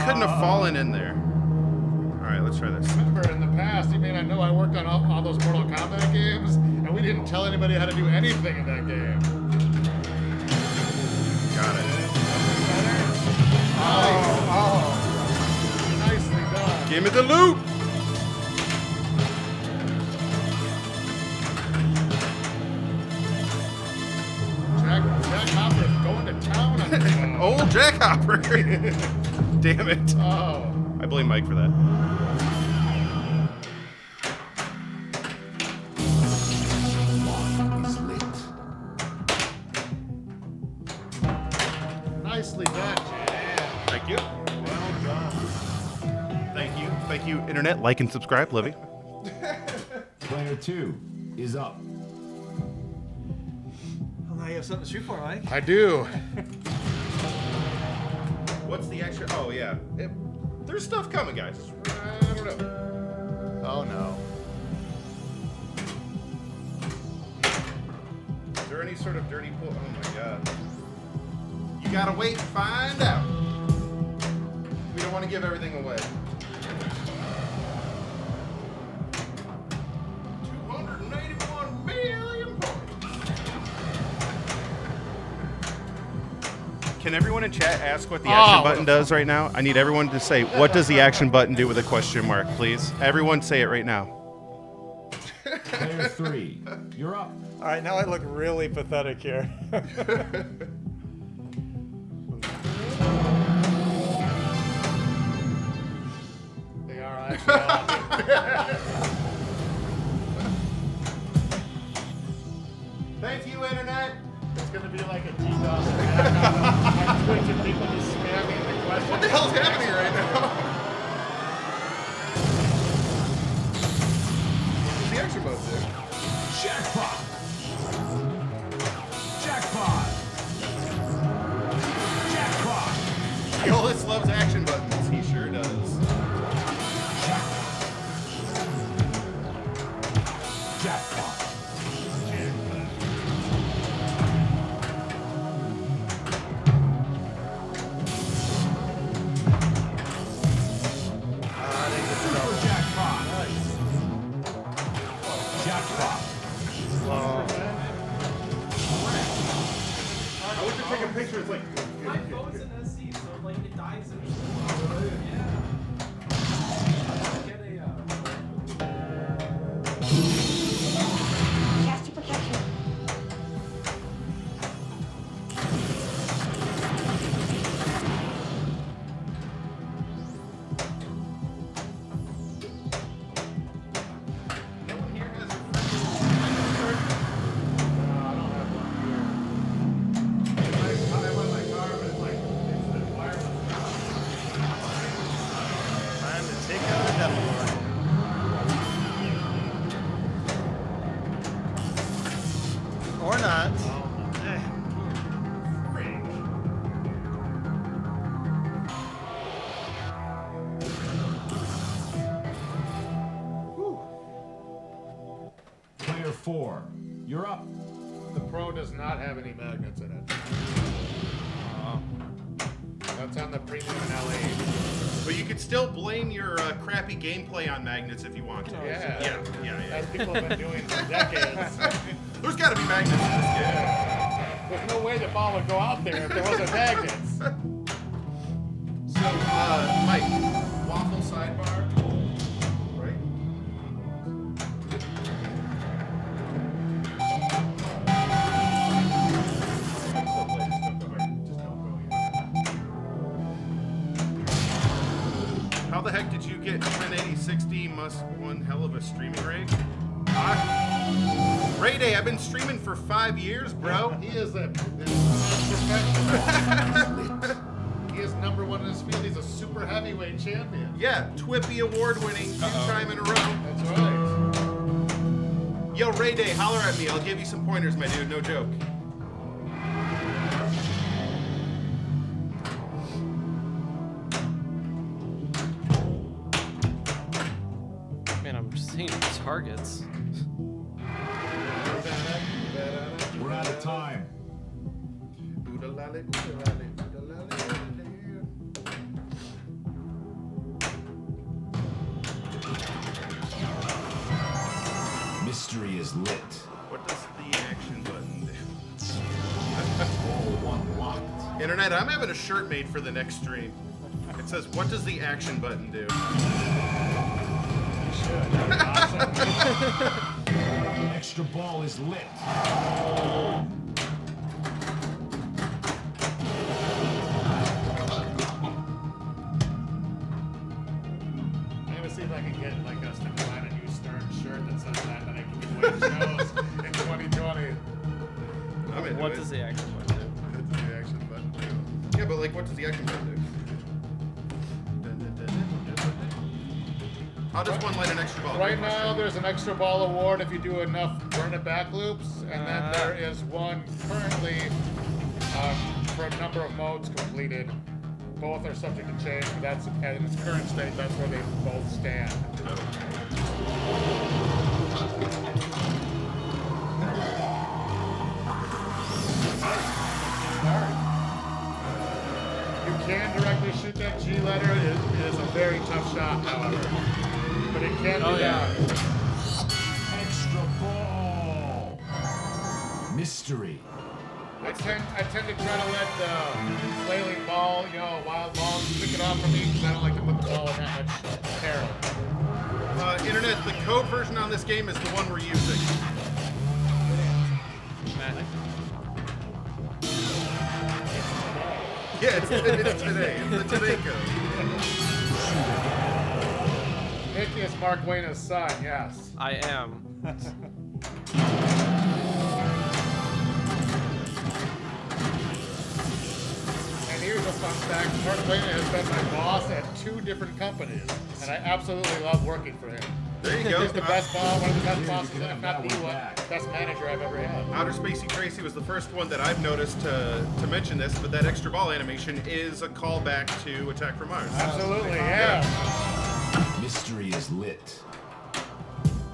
couldn't have fallen in there. All right, let's try this. Remember, in the past, you may not know I worked on all, all those Mortal Kombat games, and we didn't tell anybody how to do anything in that game. Got it. Oh, oh. Nicely done. Give me the loot. Jack, Jack Hopper's going to town on this one. Old Jack Hopper. Damn it. Oh. I blame Mike for that. Is lit. Nicely done, Jack. Thank you. Well done. Thank you. Thank you, Internet. Like and subscribe, Livy. Player two is up. Well, now you have something to shoot for, Mike. I do. What's the extra? Oh, yeah. It- there's stuff coming, guys. I don't know. Oh no. Is there any sort of dirty pool? Oh my god. You gotta wait and find out. We don't want to give everything away. Can everyone in chat ask what the oh. action Oh, button does right now? I need everyone to say, what does the action button do with a question mark, please? Everyone say it right now. Player three, you're up. All right, now I look really pathetic here. They are actually on. Thank you, Internet. It's gonna be like a DDoS attack on, on Twitch and people just spamming the question. What the hell's happening right now? What's the action button do? Jackpot. Jackpot. Like it dies in crappy gameplay on magnets if you want to. Oh, yeah. Yeah. Yeah. yeah. As people have been doing for decades. There's got to be magnets in this game. There's no way the ball would go out there if there wasn't magnets. So, He is a, He is number one in his field. He's a super heavyweight champion. Yeah, Twippy award winning two time in a row. That's right. Yo, Ray Day, holler at me. I'll give you some pointers, my dude. No joke. For the next stream. It says, "What does the action button do?" Extra ball is lit. Extra ball award if you do enough burn it back loops, and then Ah. there is one currently um, for a number of modes completed. Both are subject to change, but that's in its current state. That's where they both stand. You can directly shoot that G letter. It is, a very tough shot, however. But it can be Oh, yeah. done. Mystery. I tend, I tend to try to let the flailing ball, you know, wild ball, pick it off from me because I don't like to put the ball in that much peril. Uh, Internet, the code version on this game is the one we're using. Matt, Yeah, it's, it's today. It's the today code. Nick is Mark Wayne's son, yes. I am. And here's a fun fact Mark Wayne has been my boss at two different companies, and I absolutely love working for him. There you go. He's the best boss, one of the best Dude, bosses, you can if have not the one one, best manager I've ever had. Outer Spacey Tracy was the first one that I've noticed to, to mention this, but that extra ball animation is a callback to Attack from Mars. Absolutely, yeah. Mystery is lit.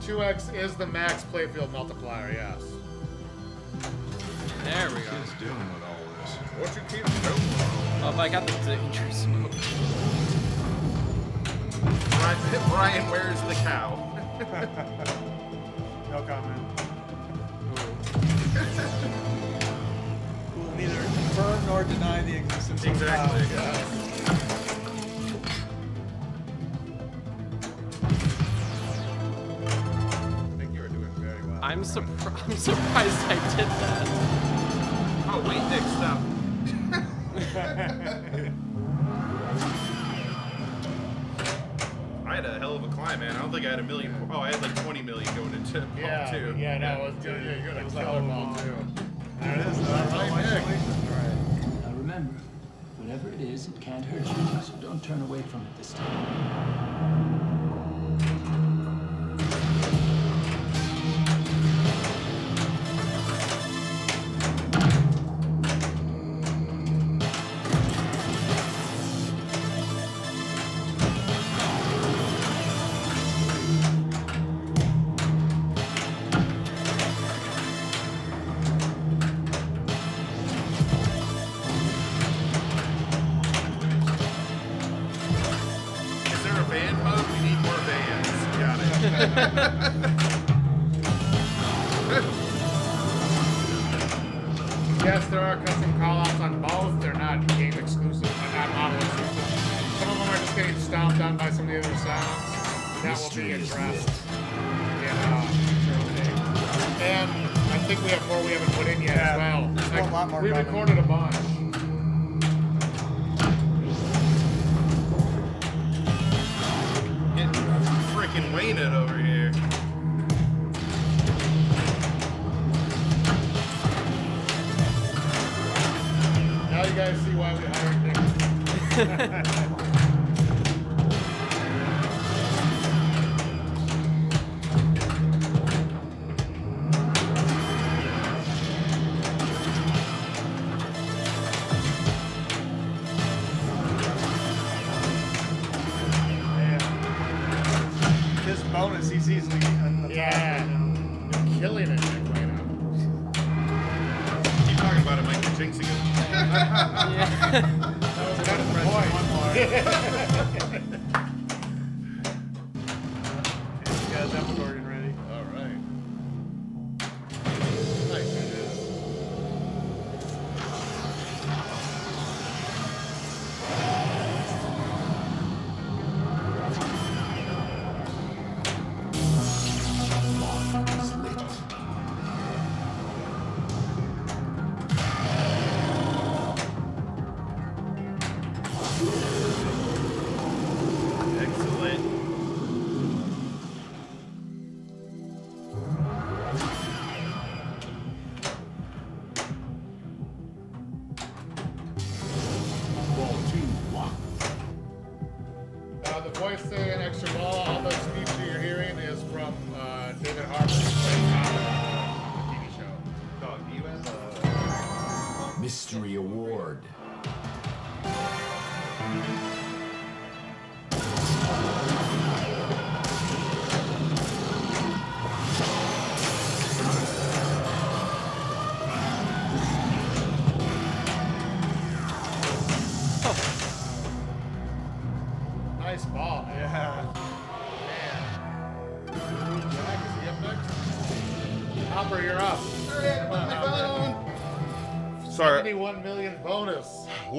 2x is the max playfield multiplier, yes. There we go. doing with all this? What you keep doing? Oh, I got the dangerous smoke. Brian, Brian, where's the cow? No comment. Will neither confirm nor deny the existence Exactly. of clouds. I think you are doing very well. I'm, surpri- I'm surprised I did that. Oh, wait, Nick, stop. I had a hell of a climb, man. I don't think I had a million. Oh, I had like 20 million going into ball Yeah, two. yeah, no, it was good. Yeah, you got a killer ball too. There it is. though. Right, Nick. Now remember, whatever it is, it can't hurt you, so don't turn away from it this time. Mystery award.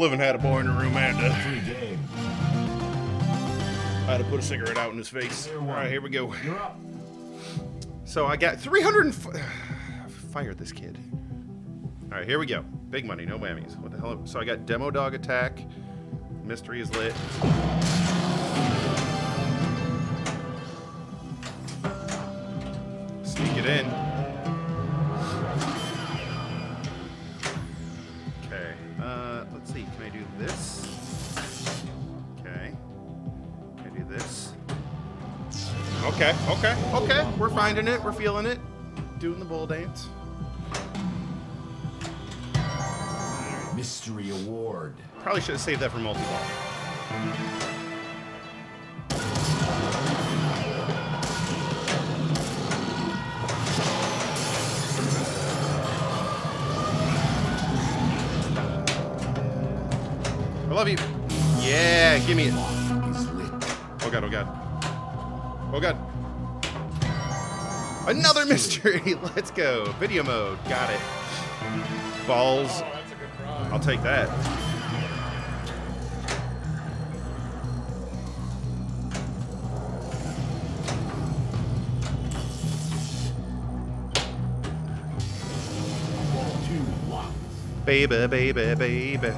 Living had a boy in the room and uh, I had to put a cigarette out in his face. All right, here we go. You're up. So I got 300 and f- fire this kid. All right, here we go. Big money, no whammies. What the hell? So I got Demodog attack. Mystery is lit. Finding it. We're feeling it. Doing the bull dance. Mystery award. Probably should have saved that for multi-ball. Mystery. Let's go. Video mode. Got it. Balls. Oh, that's a good prize. I'll take that. Baby, baby, baby.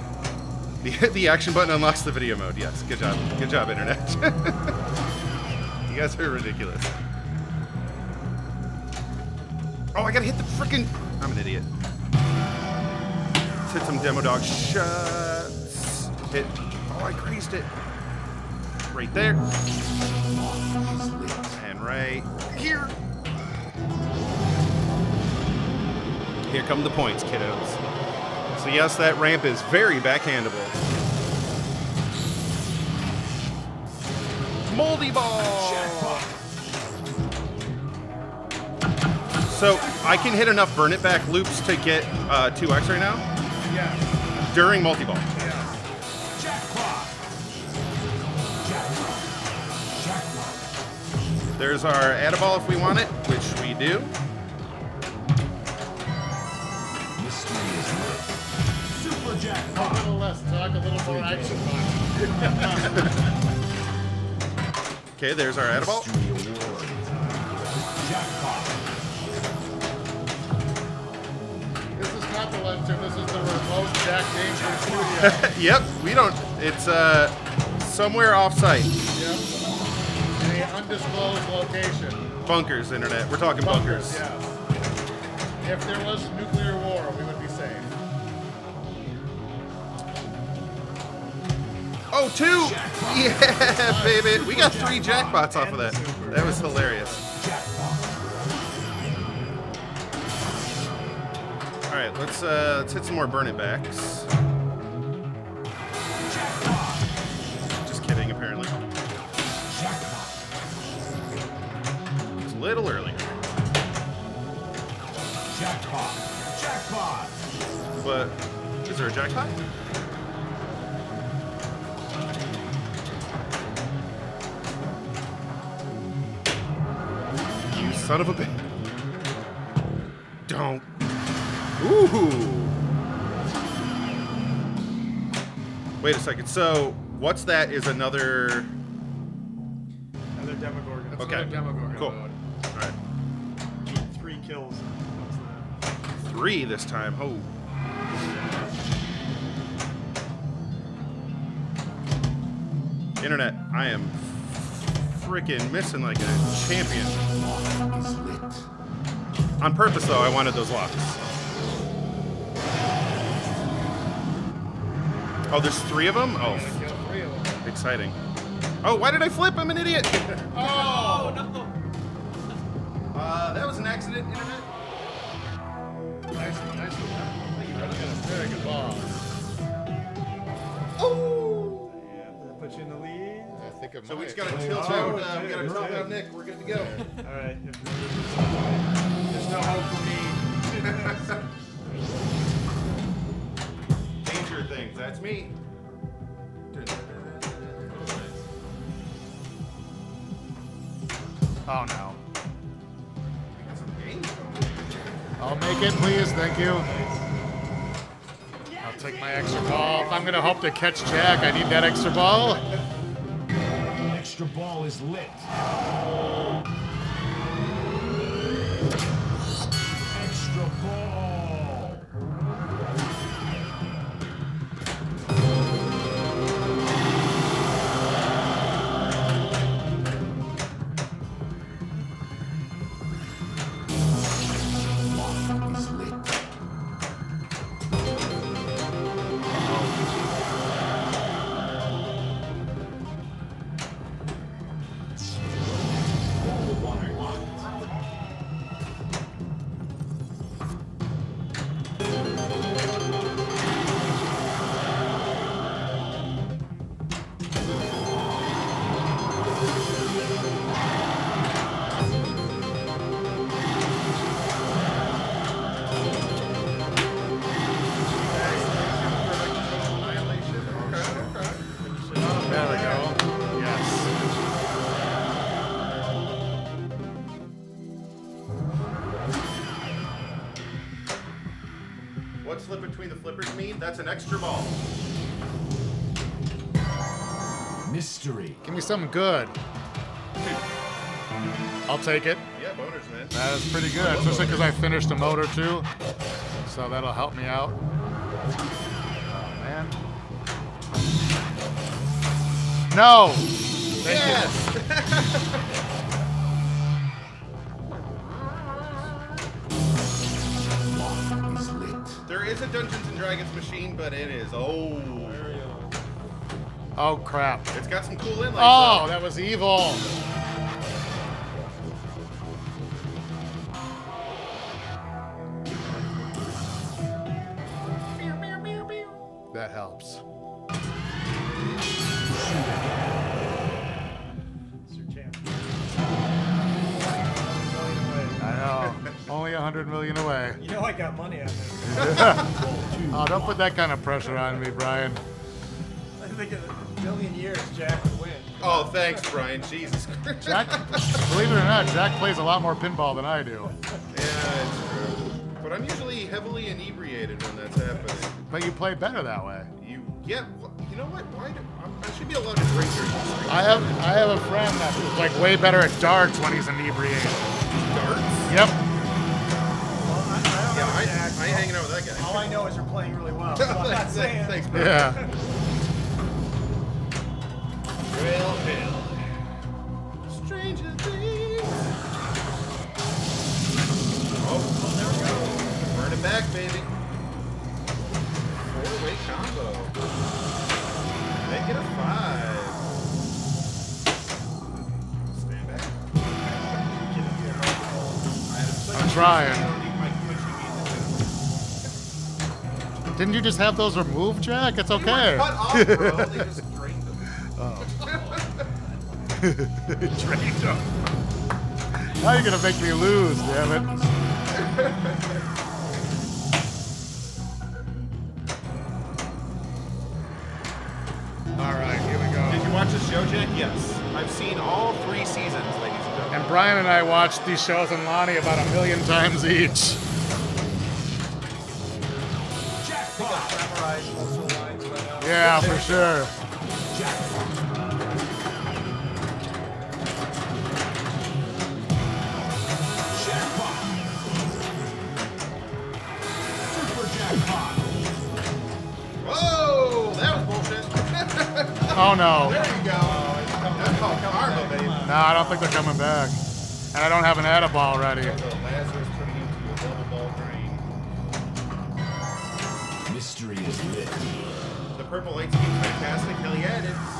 The, the action button unlocks the video mode. Yes, good job. Good job, internet. you guys are ridiculous. Oh, I gotta hit the freaking. I'm an idiot. Let's hit some Demodog shots. Hit. Oh, I grazed it. Right there. And right here. Here come the points, kiddos. So yes, that ramp is very backhandable. Moldy ball. So I can hit enough burn it back loops to get uh, 2x right now Yeah. during. Yeah. Jackpot. Jackpot. Jackpot. There's our add-a-ball if we want it, which we do. Mystery is lit. Super A little less talk, a little more action. Okay, there's our add-a-ball. Mystery This is the. This is the remote Jack Danger studio. yep, we don't. It's uh somewhere off-site. yep. In an undisclosed location. Bunkers, internet. We're talking bunkers. Yes. If there was nuclear war, we would be safe. Oh, two! Yeah, baby. We got three jackpots off of that. That was hilarious. Right, let's uh, let's hit some more burn it backs. Just kidding, apparently. It's a little earlier. Jackpot. Jackpot. But is there a jackpot? You son of a bitch. Don't. Ooh. Wait a second. So, what's that? Is another. Another Demogorgon. That's Okay. another Demogorgon Cool. mode. All right. Three kills. What's that? Three this time. Oh. Internet, I am freaking missing like a champion. On purpose, though, I wanted those locks. Oh, there's three of them? Oh, Kill three of them. exciting. Oh, why did I flip? I'm an idiot. Oh, no. Uh, that was an accident, Internet. Nice, nice. Thank you, brother. Very good ball. Oh! Yeah, that put you in the lead? I think it So we just gotta tilt Oh, out. Uh, okay, we gotta tilt okay. out Nick. We're good to go. All right. If there's no hope for me. me. Oh no. We got some games going. I'll make it, please. Thank you. I'll take my extra ball. If I'm gonna hope to catch Jack, I need that extra ball. The Extra ball is lit. Something good. I'll take it. Yeah, boners, man. That is pretty good, especially because I finished a motor too. So that'll help me out. Oh man. No. Thank Yes. Lock there is a Dungeons and Dragons machine, but it is you. Oh crap. it's got some cool inlays. Oh, though. that was evil. That helps. It's your chance. I know. Only a hundred million away. You know I got money on this. Oh, don't put that kind of pressure on me, Brian. I think in a million years Jack would win. Oh, thanks, Brian. Jesus Christ. Jack, believe it or not, Jack plays a lot more pinball than I do. Yeah, it's true. But I'm usually heavily inebriated when that's happening. But you play better that way. You, get. You know what? Why do I'm, should be allowed to drink during this stream. I have I have a friend that's like way better at darts when he's inebriated. darts. Yep. Well, I, I Yeah, I, I ain't hanging out with that guy. All I know is you're playing really well. So I'm not thanks, saying. thanks, bro. Yeah. Stranger things. Oh, well, there we go. Burn it back, baby. Four-way combo. Make it a five. Stand back. I'm trying. Didn't you just have those removed, Jack? It's okay. drained them. Now you're gonna make me lose, damn it. All right, here we go. Did you watch this show, Jack? Yes. I've seen all three seasons, ladies and gentlemen. And Brian and I watched these shows and Lonnie about a million times each. Yeah, for sure. Oh no. There you go. That's called karma, baby. No, I don't think they're coming back. And I don't have an add-a-ball ready. Lazarus turning into a double ball drain. Mystery is lit. The purple lights being fantastic. Hell yeah, it is.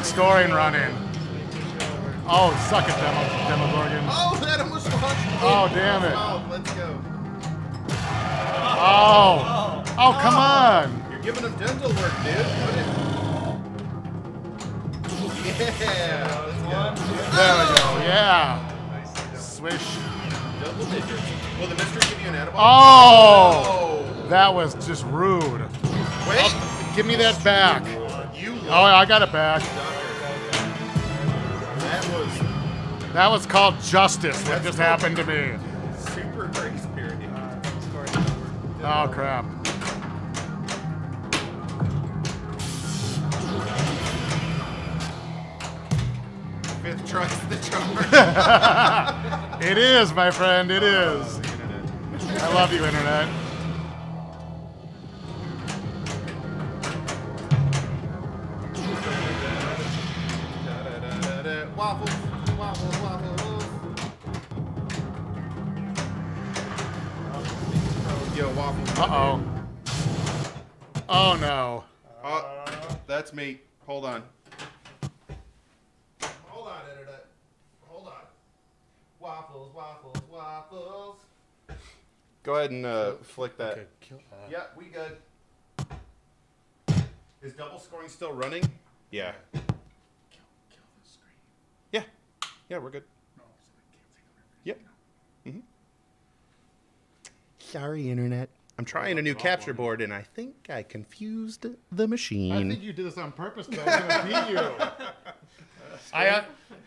Yeah, with 2x scoring running. Oh, suck it, Demo, Demogorgon. Oh, that almost launched. Oh, damn it. Oh, let's go. Oh. Oh, come oh. on. You're giving him dental work, dude. Yeah. Let's. There we go. Yeah. Swish. Double digits. Will the mystery give you an edible? Oh. oh. That was just rude. Wait. Oh, give me that back. You. Oh, I got it back. That was called justice. What just happened to me? super grace period. Uh, oh crap. Fifth tries the charm. It is, my friend. It is. I love you, internet. Go ahead and uh, flick that. Yeah, we good. Is double scoring still running? Yeah. Yeah. Yeah, we're good. Yep. hmm Sorry, internet. I'm trying a new capture board, and I think I confused the machine. I think you did this on purpose. Though. I'm gonna beat you. I.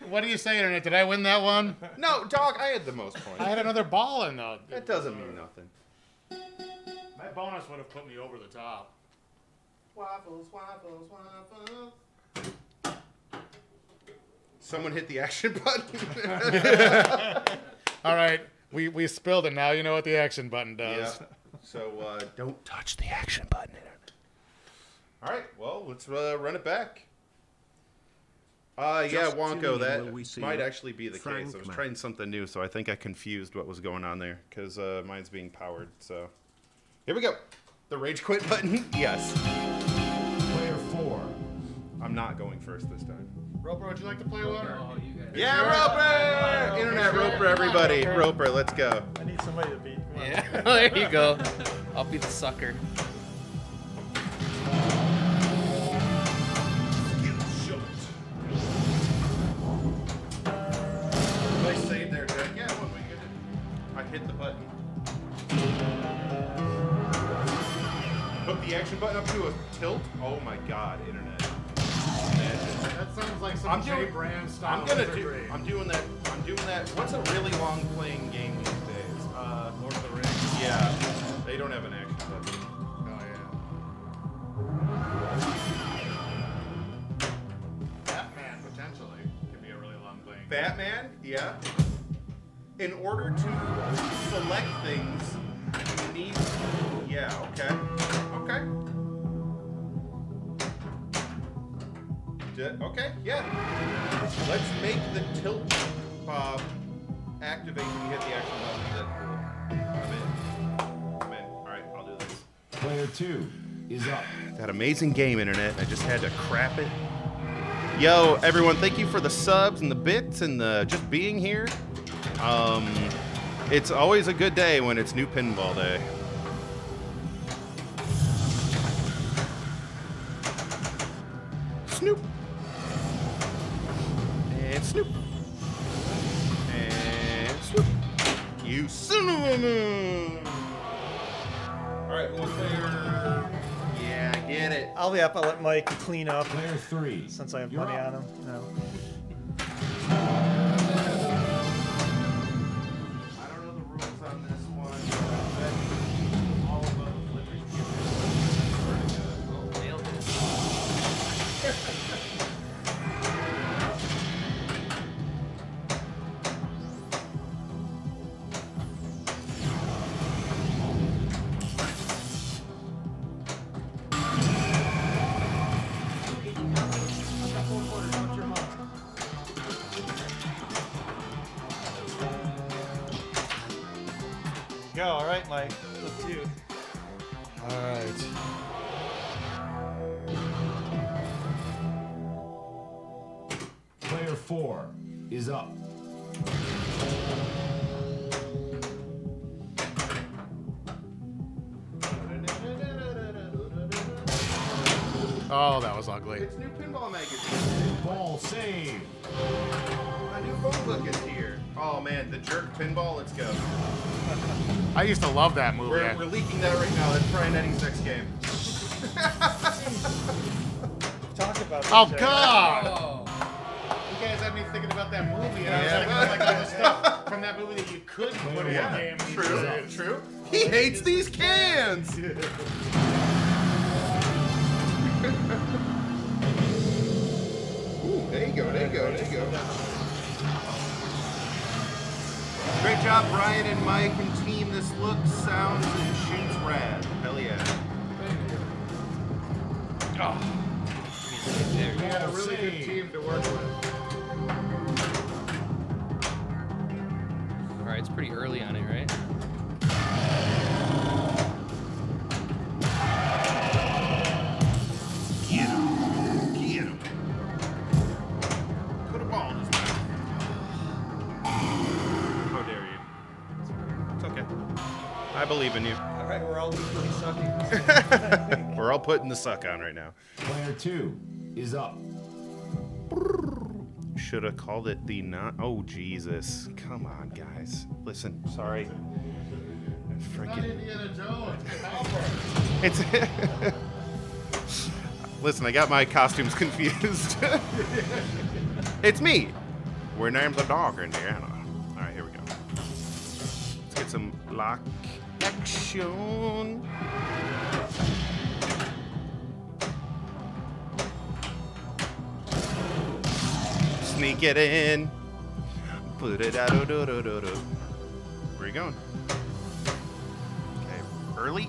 What do you say, internet? Did I win that one? No, dog, I had the most points. I had another ball in though. That doesn't mean nothing. My bonus would have put me over the top. Waffles, waffles, waffles. Someone hit the action button. All right, we we spilled it. Now you know what the action button does. yeah. does. So uh, don't touch the action button. All right. Well, let's uh, run it back. Uh, yeah, Wonko, that we see might a actually be the Frank case. I was map. trying something new, so I think I confused what was going on there because uh, mine's being powered. So here we go. The rage quit button. yes. Player four. I'm not going first this time. Roper, would you like to play one? Oh, you guys. Yeah, Roper! Internet Roper, everybody. Roper, let's go. I need somebody to beat. Come on. Yeah, there you go. I'll be the sucker. Button up to a tilt. Oh my god, internet. Imagine. That sounds like some I'm J brand style. I'm gonna do. wizardry. I'm doing that. I'm doing that. What's a really long playing game these days? Uh, Lord of the Rings. yeah, they don't have an action button. Oh yeah. Batman potentially could be a really long playing. game. Batman, yeah. In order to select things, you need. Yeah. Okay. Okay. D- okay, yeah. Let's make the tilt uh, activate when you hit the action button. Deadpool. I'm in. I'm in. All right, I'll do this. Player two is up. That amazing game, internet. I just had to crap it. Yo, everyone, thank you for the subs and the bits and the just being here. Um, it's always a good day when it's new pinball day. Snoop. And Snoop. And Swoop. You son of a moon. All right, we'll player. Yeah, I get it. I'll be up. I'll let Mike clean up. Player three. Since I have You're money up. on him. You I used to love that movie. We're, we're leaking that right now. That's Brian Eddy's next game. Talk about. Oh this, Jay. God! Oh. You guys had me thinking about that movie, and I was thinking like oh, all the stuff from that movie that you couldn't put in Yeah, a game. these true, days. true. He hates these cans. Ooh, there you go, there you go, there you go. Great job, Brian and Mike and team. This looks, sounds, and shoots rad. Hell yeah. Oh. We had a really good team to work with. All right, it's pretty early on it, right? We're all putting the suck on right now. Player two is up. Should have called it the not. Oh Jesus! Come on, guys. Listen, sorry. Not Freaking. Indiana Jones. Cowboy. It's. Listen, I got my costumes confused. it's me. We're named the dog in Indiana. All right, here we go. Let's get some lock action. Sneak it in. Put it out. Where you going? Okay, early.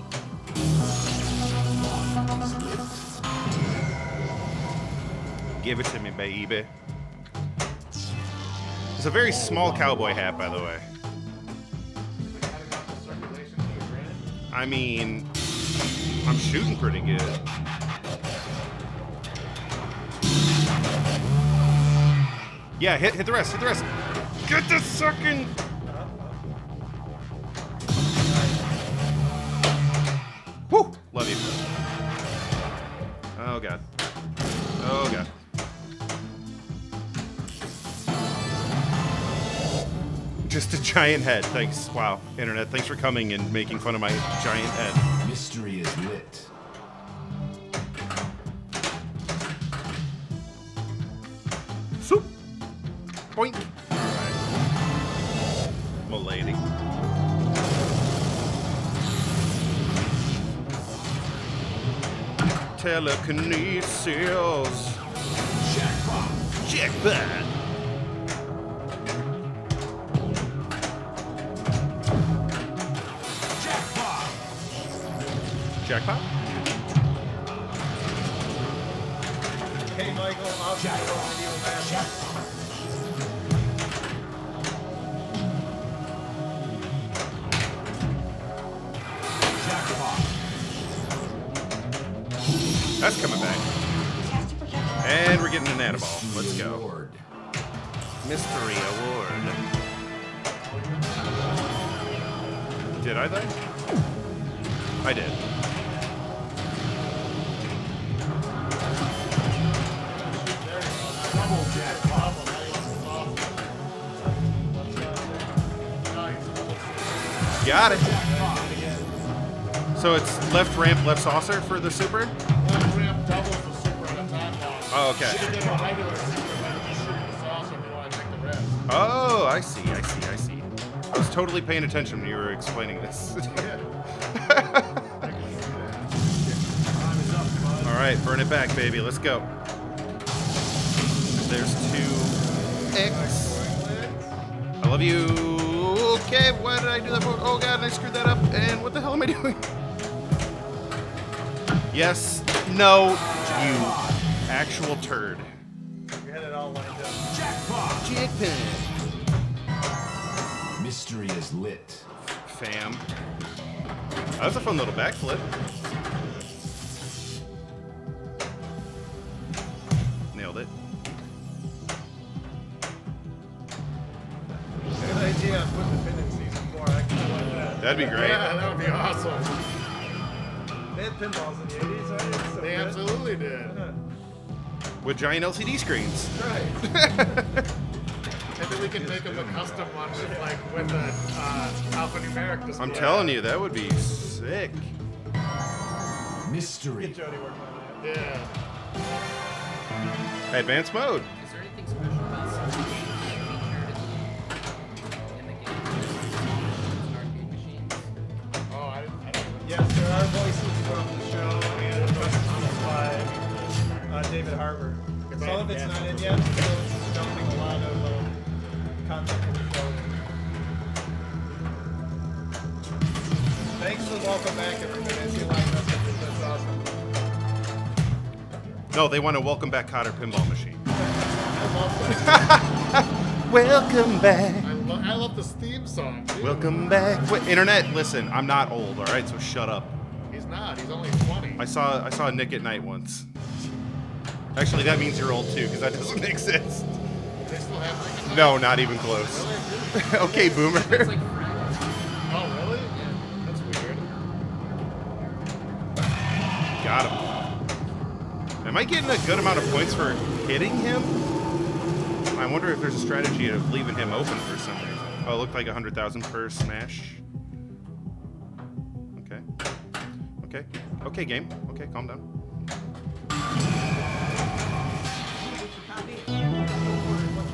Give it to me, baby. It's a very small cowboy hat, by the way. I mean, I'm shooting pretty good. Yeah, hit, hit the rest, hit the rest. Get the second. Woo! Love you. Oh god. Oh god. Just a giant head. Thanks. Wow, internet. Thanks for coming and making fun of my giant head. Mystery is lit. Soup. Boink. Milady. Telekinesis. Jackpot. Jackpot. Jackpot. Hey, Michael. I'll Jack. go medieval madness. Jack. Jackpot. That's coming back. Cast your protection. And we're getting an add-a-ball. Let's go. Award. Mystery award. Did I though? I did. So it's left ramp, left saucer for the super? Left ramp doubles the super at a time. Oh, okay. Should have done a regular super, but you shoot the saucer if you want to take the risk. Oh, I see, I see, I see. I was totally paying attention when you were explaining this. All right, burn it back, baby. Let's go. There's two X. I love you. Okay, why did I do that? for? Oh god, I screwed that up. And what the hell am I doing? Yes. No. You actual turd. You had it all lined up. Jackpot. Jig pin. Mystery is lit. Fam. That was a fun little backflip. Nailed it. Good idea. Put the pin in season four. I kind of like that. That'd be great. Yeah, pinballs in the 80s, right? It's so They good. absolutely did. With giant LCD screens. Right. And then we can make them a custom one with like with a uh, alphanumeric display. I'm telling you, that would be sick. Mystery. Get Jody working on that. Yeah. Advanced mode. Is there anything special No, they want to welcome back Kotter Pinball Machine. I love that. Welcome back. I, lo- I love this theme song. Too. Welcome back. Wait, internet, listen, I'm not old, all right? So shut up. He's not. He's only 20. I saw I saw Nick at Night once. Actually, that means you're old too, because that doesn't exist. They still have Nick and No, not even close. okay, boomer. Am I getting a good amount of points for hitting him? I wonder if there's a strategy of leaving him open for some reason. Oh, it looked like 100,000 per smash. Okay. Okay. Okay, game. Okay, calm down.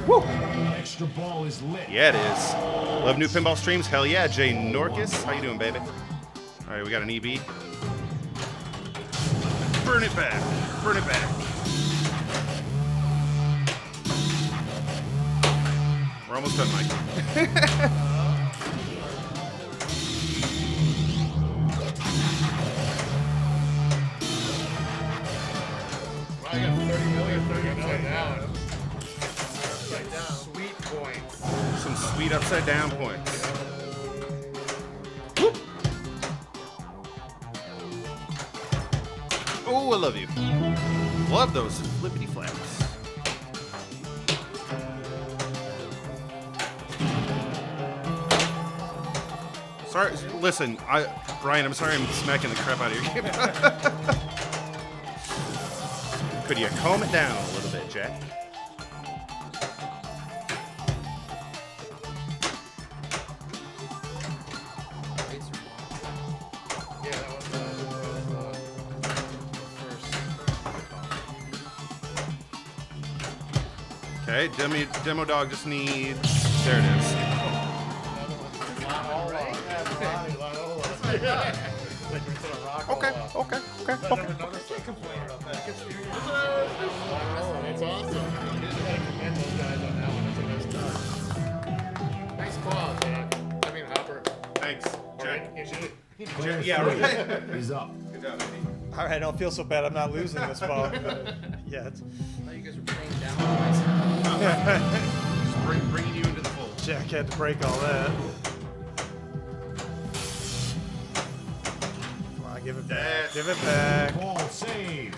Woo! Extra ball is lit. Yeah, it is. Love new pinball streams? Hell yeah, Jay Norcus. How you doing, baby? All right, we got an EB. Burn it back. Burn it back. We're almost done, Mike. Well, I got 30 million, 30 upside. Upside down. Sweet points. Some sweet upside down points. Oh, I love you. Love those flippity flaps. Sorry, listen, I, Brian, I'm sorry I'm smacking the crap out of your game. Could you calm it down a little bit, Jack? First. Okay, demo, Demodog just needs. There it is. Okay, okay, okay, okay. It's awesome. You gotta commend those guys on that one. That's a nice touch. Nice Jack. I mean, Hopper. Thanks, Jack. You Yeah, yeah, right. Is up. Good job, Andy. All right, I don't feel so bad. I'm not losing this ball yet. Bring, bringing you into the fold. Jack had to break all that. Come on, give it back. That's- Give it back. Ball save.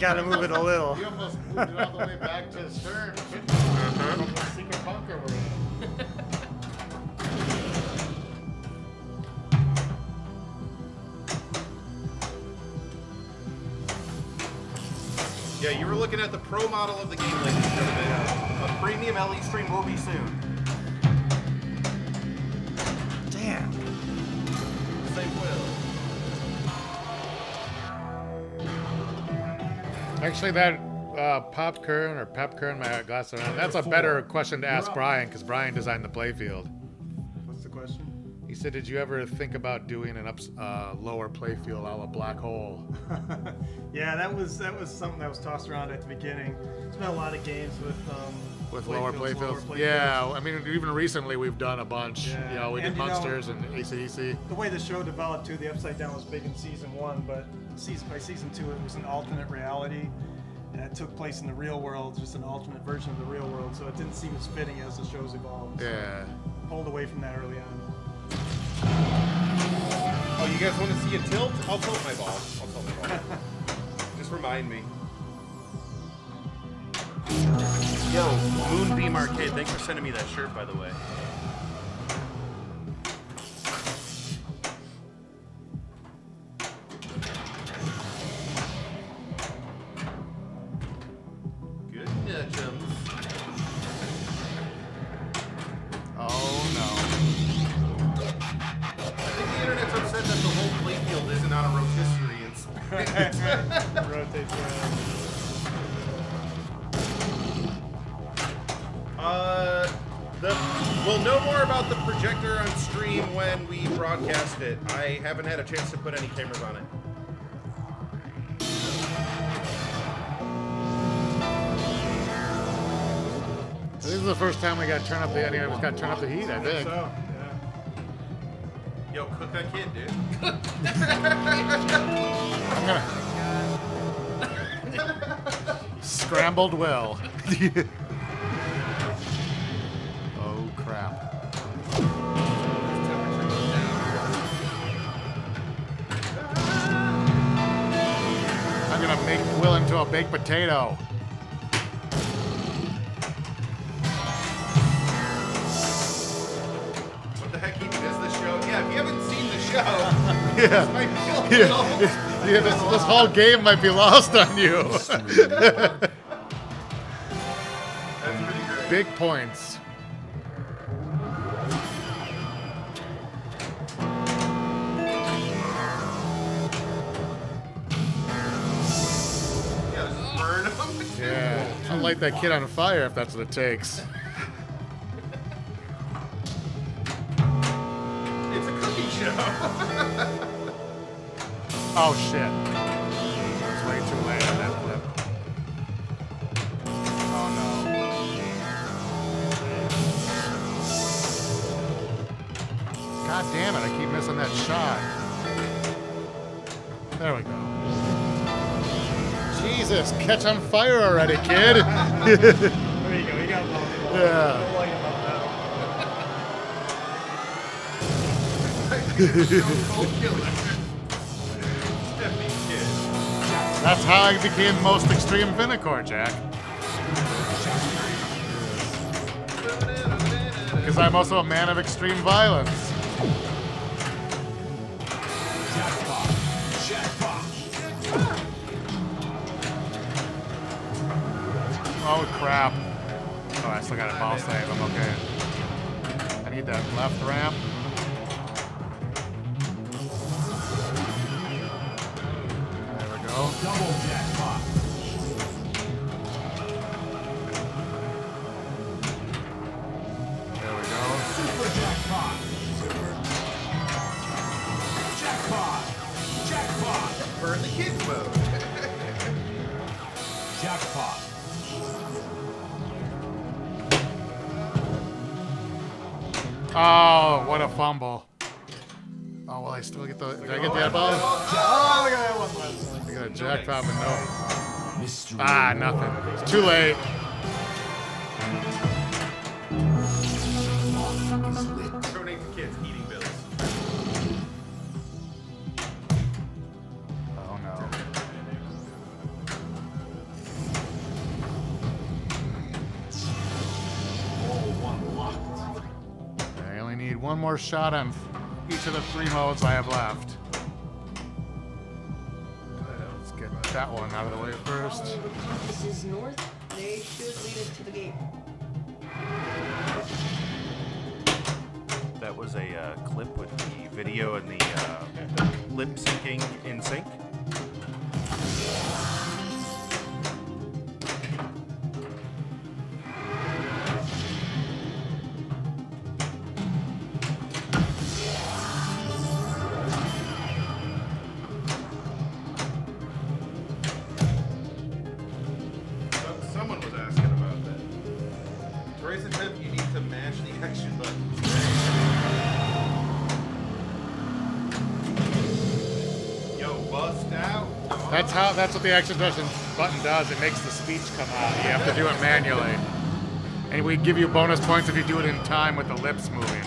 Gotta move it a little. You almost moved it all the way back to Stern. Uh-huh. From the secret bunker we're in. Yeah, you were looking at the pro model of the game, ladies and gentlemen. A premium LE stream will be soon. Actually, that uh, popcorn or popcorn, my glasses around. That's a better question to ask Brian because Brian designed the playfield. What's the question? He said, "Did you ever think about doing an ups, uh, lower playfield out of black hole?" yeah, that was that was something that was tossed around at the beginning. There's been a lot of games with um, With lower playfields, playfields. lower Yeah, I mean, even recently we've done a bunch. Yeah. You know, we did And you know- Munsters and ACDC. The way the show developed too, the Upside Down was big in season one, but season by season two, it was an alternate reality, and it took place in the real world, just an alternate version of the real world. So it didn't seem as fitting as the shows evolved. So Yeah. pulled away from that early on. Oh, you guys want to see a tilt? I'll tilt my ball. I'll tilt my ball. Just remind me. Yo, Moonbeam Arcade, thanks for sending me that shirt, by the way. First time we got to turn up the. Anyway, we got to turn up the heat. I think. So, yeah. Yo, cook that kid, dude. I'm gonna. Scrambled well. oh crap. I'm gonna make Will into a baked potato. Yeah. this might be a little- Yeah, yeah this, this whole game might be lost on you. Big points. Yeah, just burn 'em. Yeah, I'll light that kid on fire if that's what it takes. It's a cooking show. Oh shit. It's way too late on that flip. Oh no. God damn it, I keep missing that shot. There we go. Jesus, catch on fire already, kid. there you go. You got. Yeah. That's how I became most extreme Vinikour, Jack. Because I'm also a man of extreme violence. Oh crap. Oh, I still got a ball save. I'm okay. I need that left ramp. Double jackpot. It's too late. Donate to kids eating bills. Oh no. I only need one more shot on each of the three modes I have what the action button button does. It makes the speech come out. You have to do it manually. And we give you bonus points if you do it in time with the lips moving.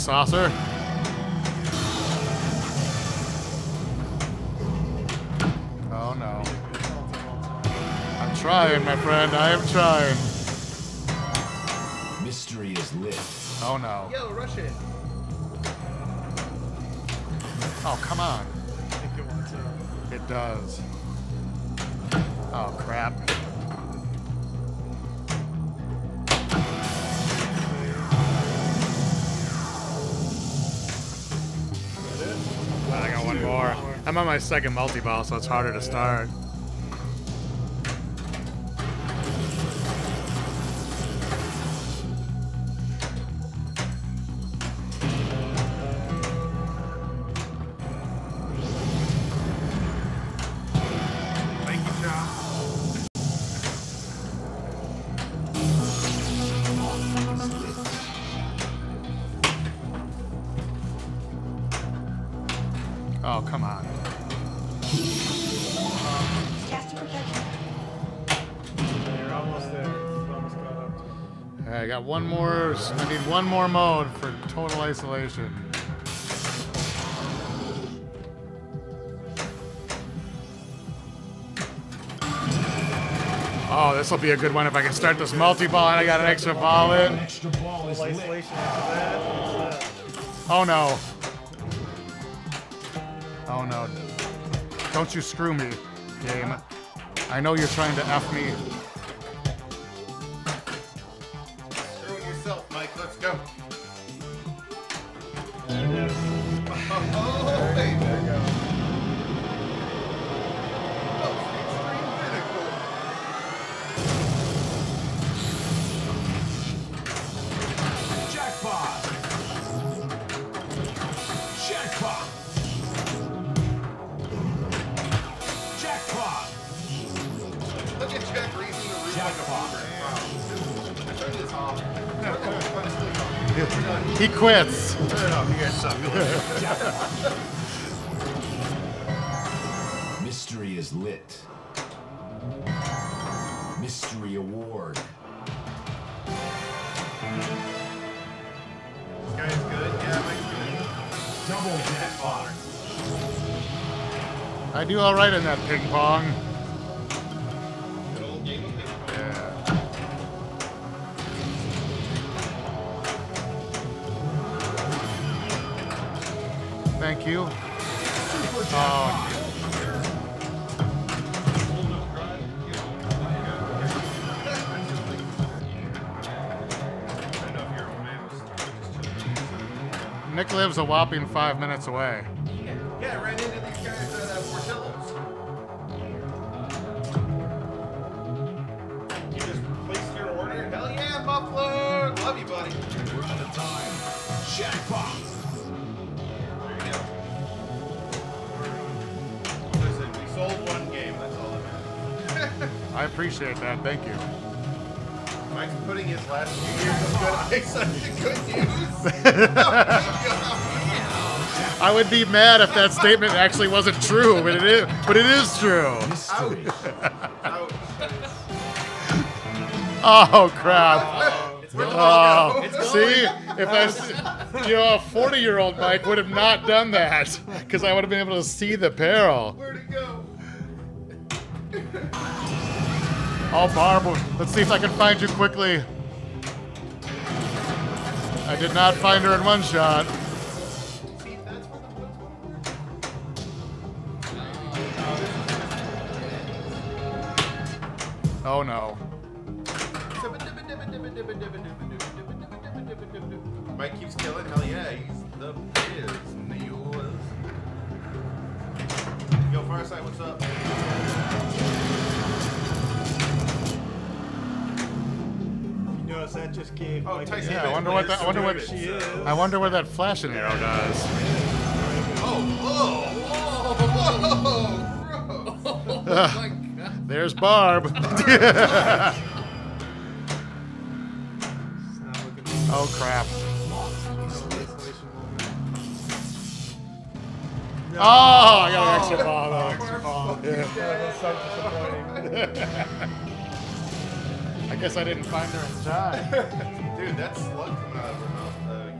Saucer. Oh no. I'm trying, my friend. I am trying. Mystery is lit. Oh no. Yo, rush it. Oh, come on. I think it wants to. It does. I'm on my second multi-ball, so it's harder to start. It. I got one more. I need one more mode for total isolation. Oh, this will be a good one if I can start this multi-ball and I got an extra ball in. Oh no. Oh no. Don't you screw me, game. I know you're trying to F me. Quits. Turn it off. You guys suck. Mystery is lit. Mystery award. This guy's good. Yeah, Mike's good. Double jackpot. I do all right in that ping pong. You. Oh, Nick lives a whopping five minutes away. Appreciate that. Thank you. Mike's putting his last few years of good to good use. I would be mad if that statement actually wasn't true, but it is. But it is true. Oh crap! Oh, see, if I, you know, a forty-year-old Mike would have not done that because I would have been able to see the peril. Oh, Barb, let's see if I can find you quickly. I did not find her in one shot. Oh no. Mike keeps killing. Hell yeah, he's the biz. Yo, Fireside, what's up? You that just gave. Oh, Mike a Tyson Yeah, I wonder what that. I wonder what. She is. I wonder what that flashing arrow does. Oh, whoa, whoa, whoa, bro. Oh my god. There's Barb. oh crap. Oh, I got an extra ball though. Yeah, that's so disappointing. I guess I didn't find her in time. Dude, that slug coming out of her mouth. Uh.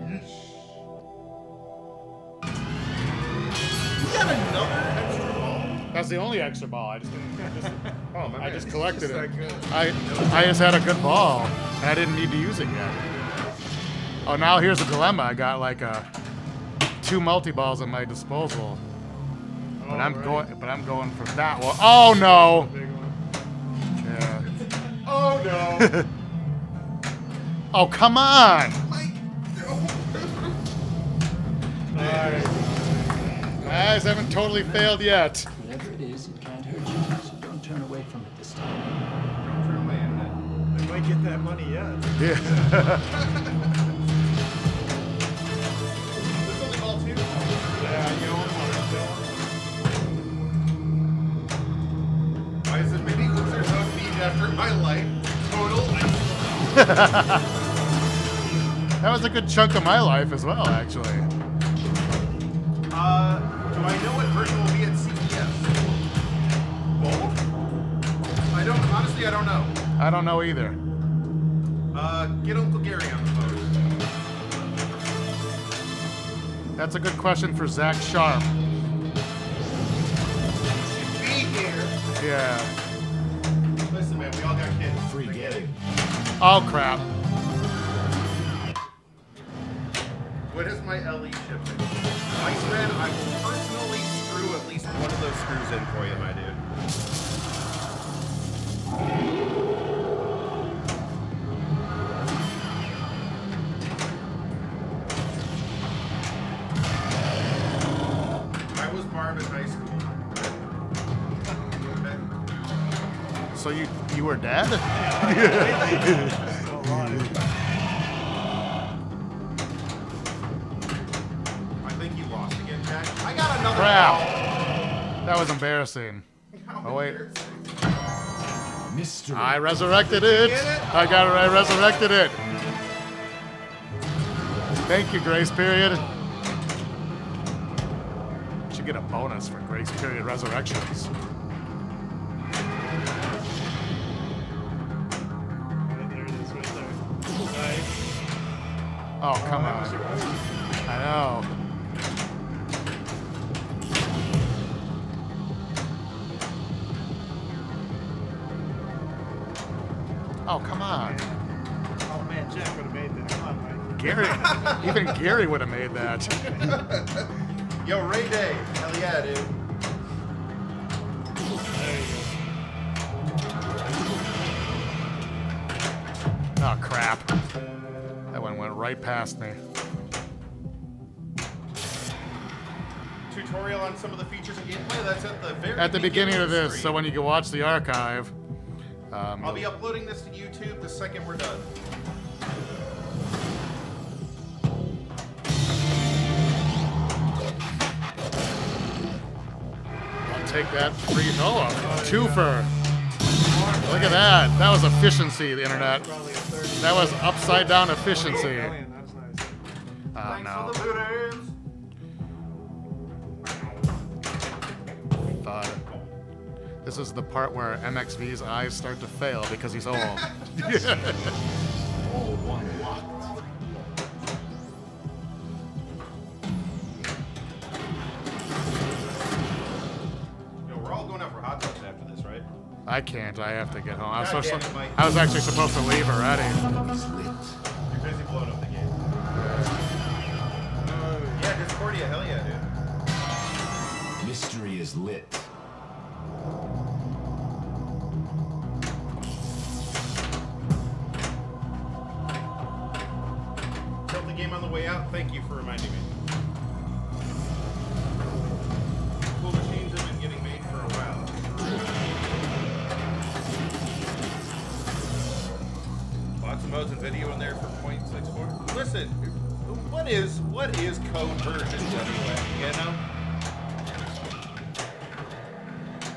You got another extra ball? That's the only extra ball. I just didn't. I just, Oh, I man. just collected just it. I I just had a good ball, and I didn't need to use it yet. Oh, now here's a dilemma. I got like a two multi balls at my disposal, but I'm going. But I'm going for that one. Oh no! Yeah. Oh, no. Oh come on! Mike. My eyes haven't totally failed yet. Whatever it is, it can't hurt you, so don't turn away from it this time. Turn away, Annette. Uh, I might get that money yet. Yeah. There's only ball two. Yeah, you know what? Why is it many losers of me after my life? That was a good chunk of my life as well, actually. Uh, do I know what version will be at CES? Both? I don't, honestly, I don't know. I don't know either. Uh, get Uncle Gary on the phone. That's a good question for Zach Sharpe. Be here. Yeah. Oh crap. What is my LE shipping? Ice Red, I will personally screw at least one of those screws in for you, my dude. I was high school. So you you were dead? Alive. I think you lost again, Jack. I got another Crap. ball. That was embarrassing. How Oh, wait. embarrassing. Mystery. I resurrected it. It? I got it. I resurrected it. Thank you, Grace Period. Should get a bonus for Grace Period resurrections. Oh, come on. I know. Oh, come on. Oh man, Jack would have made that. Come on, Mike. Gary, even Gary would have made that. Yo, Ray right past me. Tutorial on some of the features of gameplay. That's at the very At the beginning of this, stream. so when you can watch the archive. Um, I'll be uploading this to YouTube the second we're done. I'll take that free. Oh, a twofer. Look at that. That was efficiency, the internet. Probably a 30. That was upside down efficiency. Brilliant, that's nice. Oh, Thanks no. for the booties. Thought. This is the part where MXV's eyes start to fail because he's old. All one locked. Yo, we're all going out for hot dogs after this, right? I can't. I have to get home. I was, God so, damn it, Mike. I was actually supposed to leave already. Discordia, hell yeah, dude. Mystery is lit. Tilt the game on the way out. Thank you for reminding me. Cool machines have been getting made for a while. Lots of modes and video in there for .64. Listen, what is what is code versions anyway? You know.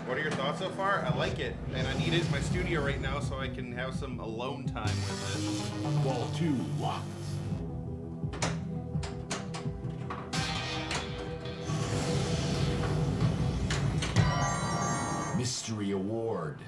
What are your thoughts so far? I like it, and I need it in my studio right now so I can have some alone time with it. Wall two locked. Mystery award.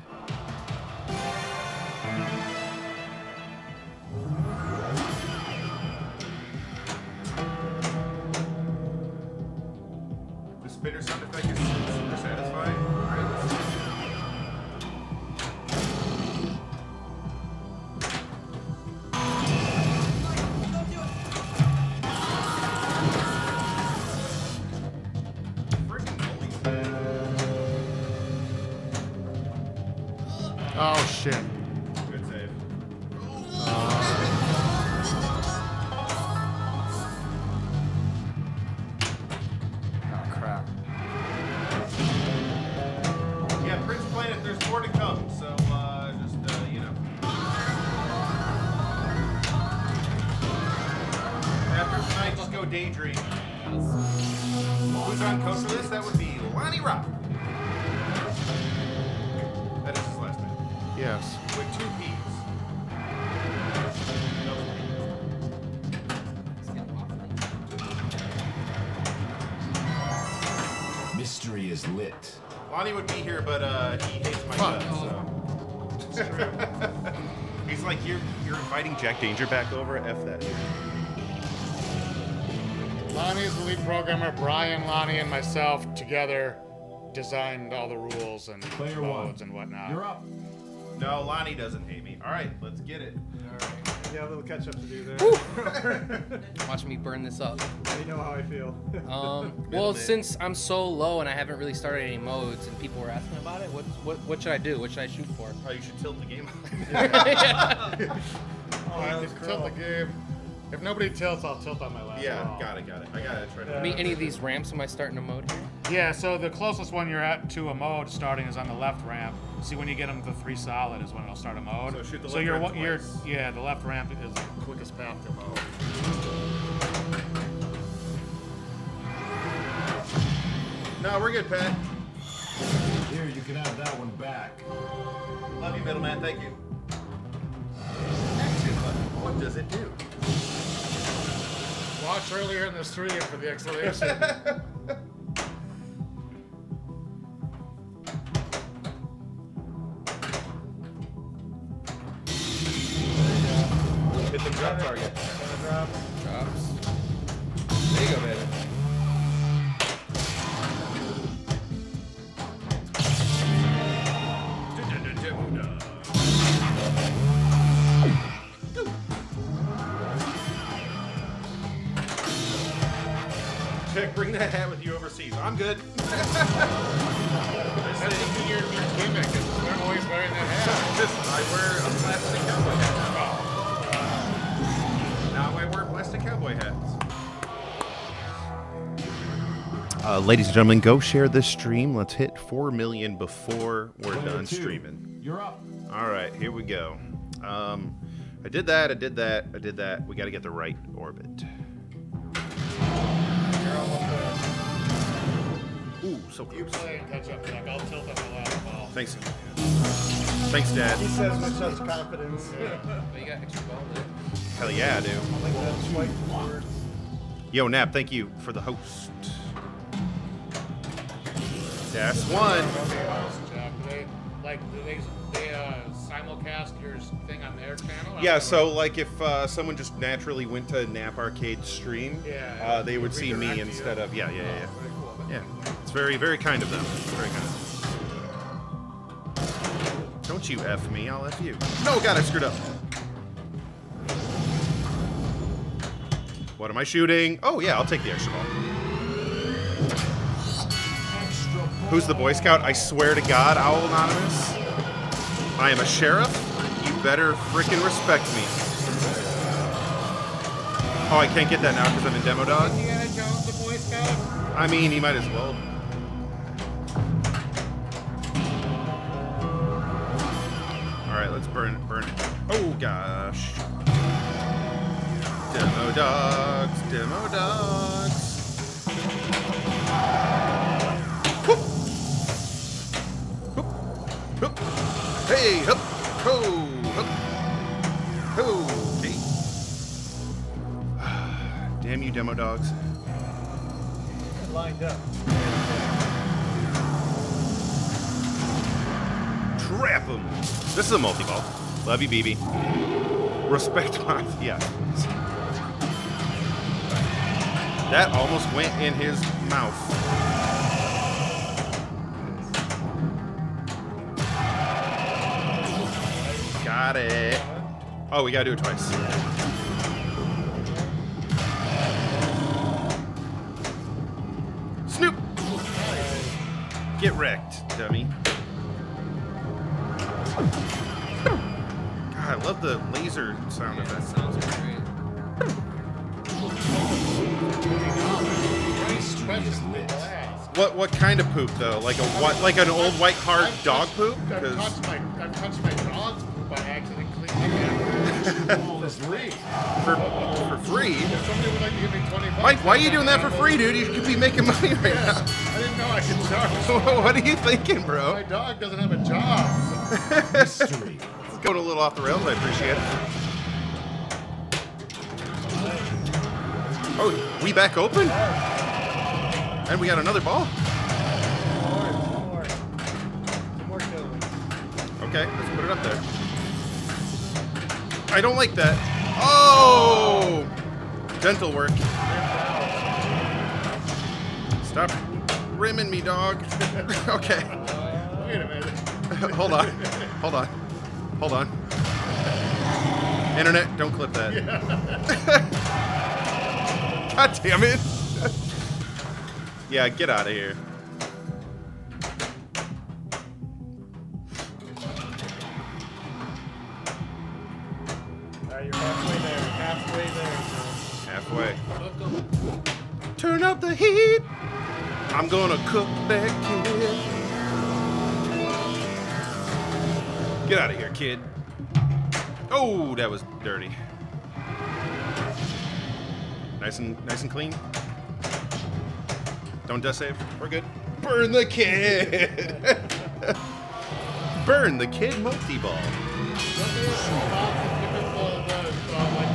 Jack Danger back over? F that. Lonnie's the lead programmer. Brian, Lonnie, and myself together designed all the rules and Player modes one. and whatnot. You're up. No, Lonnie doesn't hate me. All right, let's get it. You have a little catch up to do there. Watch me burn this up. you know how I feel. Um, well, since I'm so low and I haven't really started any modes, and people were asking about it, what what what should I do? What should I shoot for? Oh, you should tilt the game. Oh, that was tilt the game. If nobody tilts, I'll tilt on my last yeah, roll. got it, got it. I got it. Try to. I mean, any of these ramps? Am I starting a mode here? Yeah, so the closest one you're at to a mode starting is on the left ramp. See, when you get them to three solid is when it'll start a mode. So shoot the so left you're, ramp you're, twice. yeah, the left ramp is the quickest path to mode. No, we're good, Pat. Here, you can have that one back. Love you, middleman. Thank you. Action button. What does it do? Watch earlier in the stream for the explanation. target. Ladies and gentlemen, go share this stream. Let's hit 4 million before we're Player done two, streaming. You're up. All right, here we go. Um, I did that, I did that, I did that. We got to get the right orbit. You're. Ooh, so You play and catch up, Jack. I'll tilt on the last ball. Thanks. Thanks, Dad. He says with such confidence. But you got extra ball there. Hell yeah, I do. Like that. Yo, Nap, thank you for the host. That's one. Like, do they, they uh, simulcast your thing on their channel? Yeah, so like if uh, someone just naturally went to Nap Arcade stream, Yeah, uh, they they would see me redirect you. instead of yeah, yeah, yeah, yeah. Very cool. Yeah, it's very, very kind of them. Very kind. Don't you f me, I'll f you. No, God, I screwed up. What am I shooting? Oh yeah, I'll take the extra ball. Who's the Boy Scout? I swear to God, Owl Anonymous. I am a sheriff. You better frickin' respect me. Oh, I can't get that now because I'm in Demodog. Indiana Jones, the Boy Scout? I mean, he might as well. All right, let's burn it. Burn it. Oh gosh. Demodogs. Demo dogs. Demo dogs. Lined up. Trap him. This is a multi-ball. Love you, BB. Respect my yeah. That almost went in his mouth. Got it. Oh, we gotta do it twice. Snoop. Get wrecked, dummy. God, I love the laser sound Yeah, that effect. sounds great. What what kind of poop though? Like a what? Like an old white I've dog poop? I've touched my, I've touched my for for free. If somebody would like to give me 20 Mike, why are you doing that for free, dude? You could be making money right now. I didn't know I could charge. now. what are you thinking, bro? My dog doesn't have a job. Mystery. It's going a little off the rails. I appreciate it. Oh, we back open? And we got another ball. More, more. Some more killing. Okay, I don't like that. Oh! Dental work. Stop rimming me, dog. okay. Wait a minute. Hold on. Hold on. Hold on. Internet, don't clip that. God damn it. yeah, get out of here. I'm gonna cook that kid. Get out of here, kid. Oh, that was dirty. Nice and nice and clean. Don't death save. We're good. Burn the kid. Burn the kid multi-ball. Don't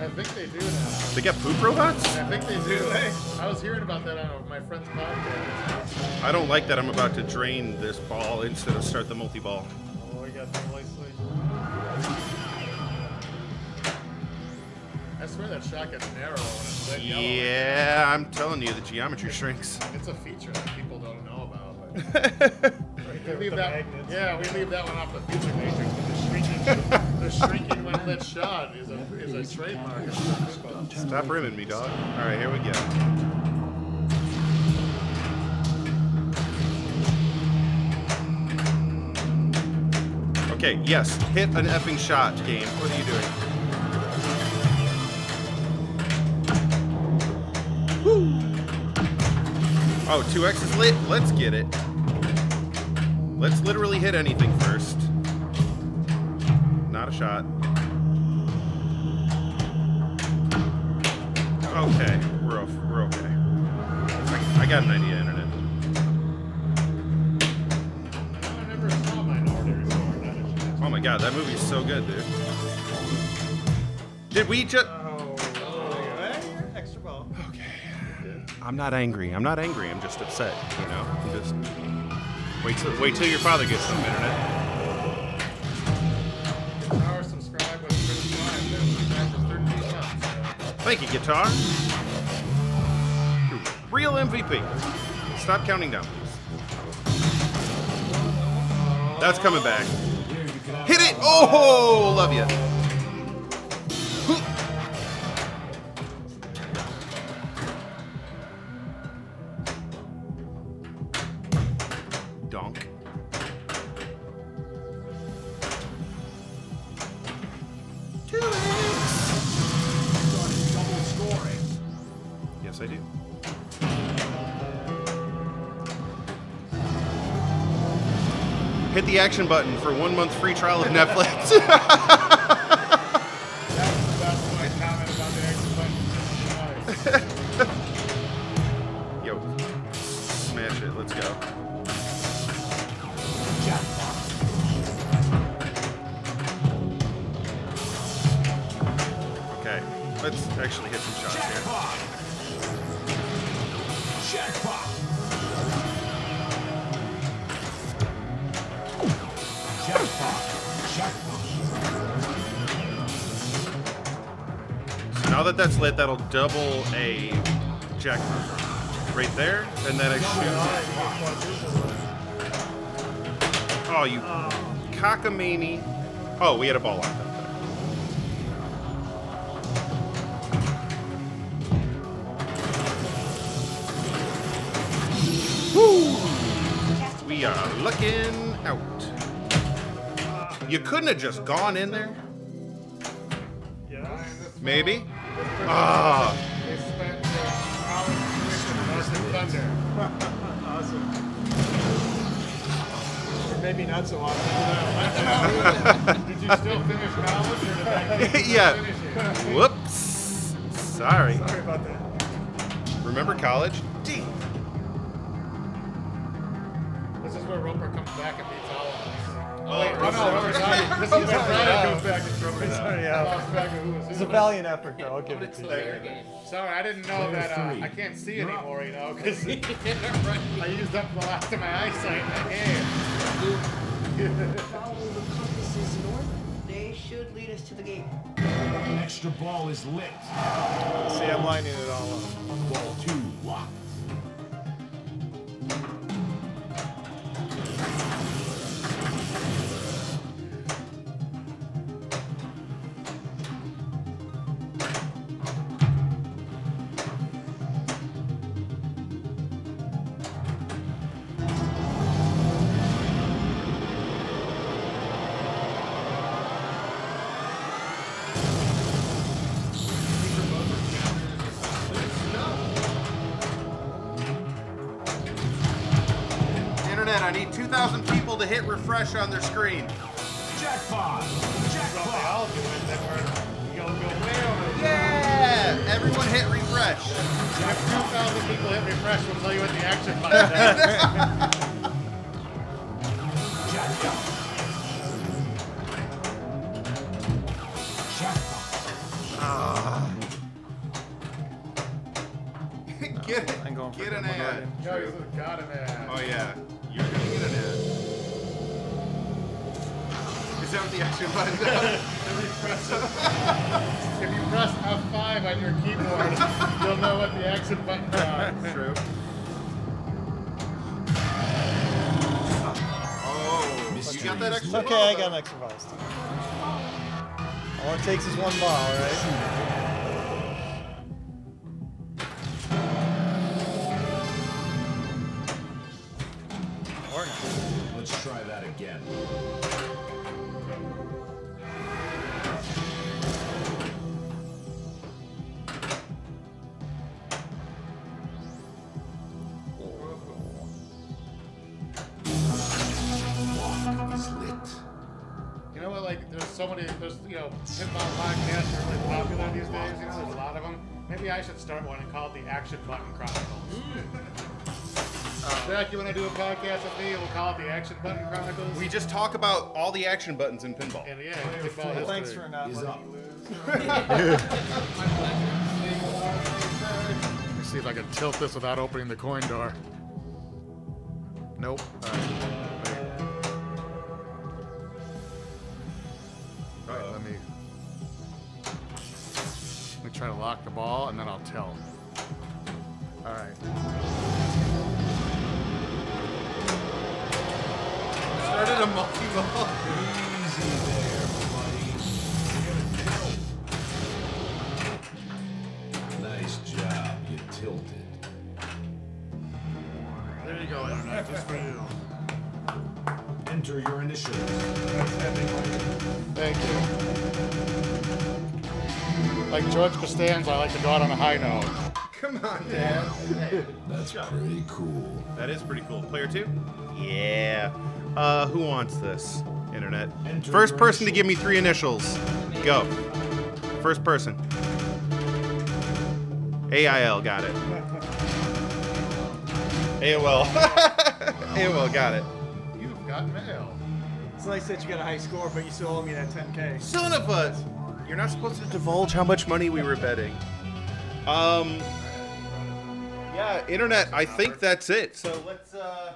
I think they do now. They got poop robots? I think they do. I was hearing about that on my friend's podcast. I don't like that I'm about to drain this ball instead of start the multi-ball. Oh, we got the. I swear that shot gets narrow when it's lit. Yeah, I'm telling you, the geometry shrinks. It's a feature that people don't know about. But we leave that, magnets. yeah, we leave that one off the feature matrix. But the shrinking, the shrinking when lit shot is a is a trademark. Stop rimming me, dog. All right, here we go. Okay, yes, hit an effing shot, game. What are you doing? Oh, 2x is lit? Let's get it. Let's literally hit anything first. Not a shot. Okay, we're off. We're okay. I, I got an idea, internet. I never saw Minority Report. That is- Oh my god, that movie's so good, dude. Did we just? Oh, oh extra ball. Okay. I'm not angry. I'm not angry. I'm just upset. You know. I'm just. Wait till wait till your father gets some internet. Power subscribe with 35. Then subscribe for 13 months. Thank you, guitar. Real MVP. Stop counting down. That's coming back. Hit it! Oh, love you. Action button for one month free trial of Netflix. that's lit, that'll double a jackpot right there, and then I shoot. Oh, you cockamamie! Oh, we had a ball up. there. Woo! We are looking out. You couldn't have just gone in there? Maybe? Ah. They spent college tuition on Thunder. awesome. Or maybe not so awesome. Did you still finish college or did kid yeah. finish it? Whoops. Sorry. Sorry about that. Remember college? D. This is where Roper comes back and beats all of us. Oh, wait, wait, oh, no. Roper's out. This is He's when already Brian out. goes back and Roper's out. Already I out. lost track of who was. It's a valiant effort, though. I'll give it to you. Sorry, I didn't know Player that uh. I can't see anymore, you know, because I used up the last of my eyesight in the game. Follow the compasses north. They should lead us to the gate. Extra ball is lit. See, I'm lining it all up. Ball two locked. 2,000 people to hit refresh on their screen. Jackpot. Jackpot. Go, go way over. Yeah! Everyone hit refresh. If 2,000 people hit refresh, we'll tell you what the action button does. Ah. get I'm going for get an ad. No, you got an ad. Oh yeah, Is that what the action button does? If you press F5 on your keyboard, you'll know what the action button does. True. Oh, you got that extra Okay, I got an extra ball. All it takes is one ball, right? Or not. Let's try that again. So many. There's you know, pinball podcasts are really popular these days. You know, there's a lot of them. Maybe I should start one and call it the Action Button Chronicles. Mm. Zach, you want to do a podcast with me? We'll call it the Action Button Chronicles. We just talk about all the action buttons in pinball. and yeah, pinball Well, history. thanks for not He's letting up. me lose. Let me see if I can tilt this without opening the coin door. Nope. Try to lock the ball and then I'll tilt. All right. Started a multi-ball. Easy there, buddy. Nice job. You tilted. There you go, Internet. Just for you. Enter your initials. Thank you. Like George Costanza, I like to go out on a high note. Come on, Dad. That's pretty cool. That is pretty cool. Player two? Yeah. Uh, who wants this? Internet. Enter First your person to give me three initials. Go. First person. AIL, got it. AOL. AOL, got it. You've got mail. It's nice that you got a high score, but you still owe me that 10k. Son of a. You're not supposed to divulge how much money we were betting. Um. Yeah, internet. I think that's it. So let's. uh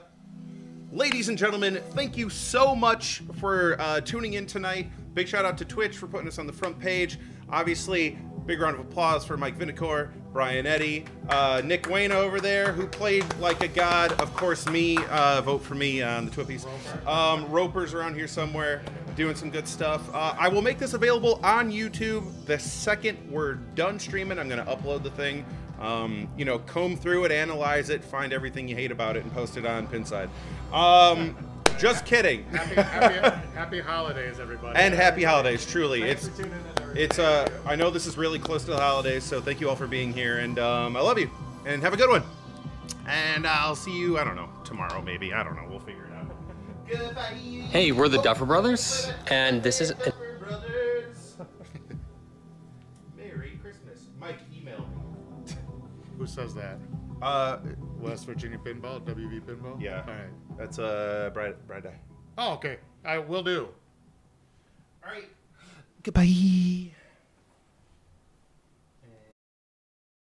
Ladies and gentlemen, thank you so much for uh, tuning in tonight. Big shout out to Twitch for putting us on the front page. Obviously, big round of applause for Mike Vinikour, Brian Eddy, uh, Nick Wayne over there, who played like a god. Of course, me. Uh, vote for me on the Twippies. Um, Roper's around here somewhere doing some good stuff. Uh, I will make this available on YouTube the second we're done streaming. I'm going to upload the thing. Um, you know, comb through it, analyze it, find everything you hate about it, and post it on Pinside. Um, just kidding. Happy, happy, happy holidays, everybody. and happy holidays, truly. Thanks It's for tuning in, everybody. it's uh I know this is really close to the holidays, so thank you all for being here, and um, I love you, and have a good one. And I'll see you, I don't know, tomorrow maybe. I don't know. We'll figure it out. Goodbye. Hey, we're the Duffer Brothers, and this is Merry Christmas. Mike, email me. Who says that? Uh, West Virginia Pinball, WV Pinball? yeah. All right. That's a uh, Brad. Brad. Oh, okay. I will do. All right. Goodbye.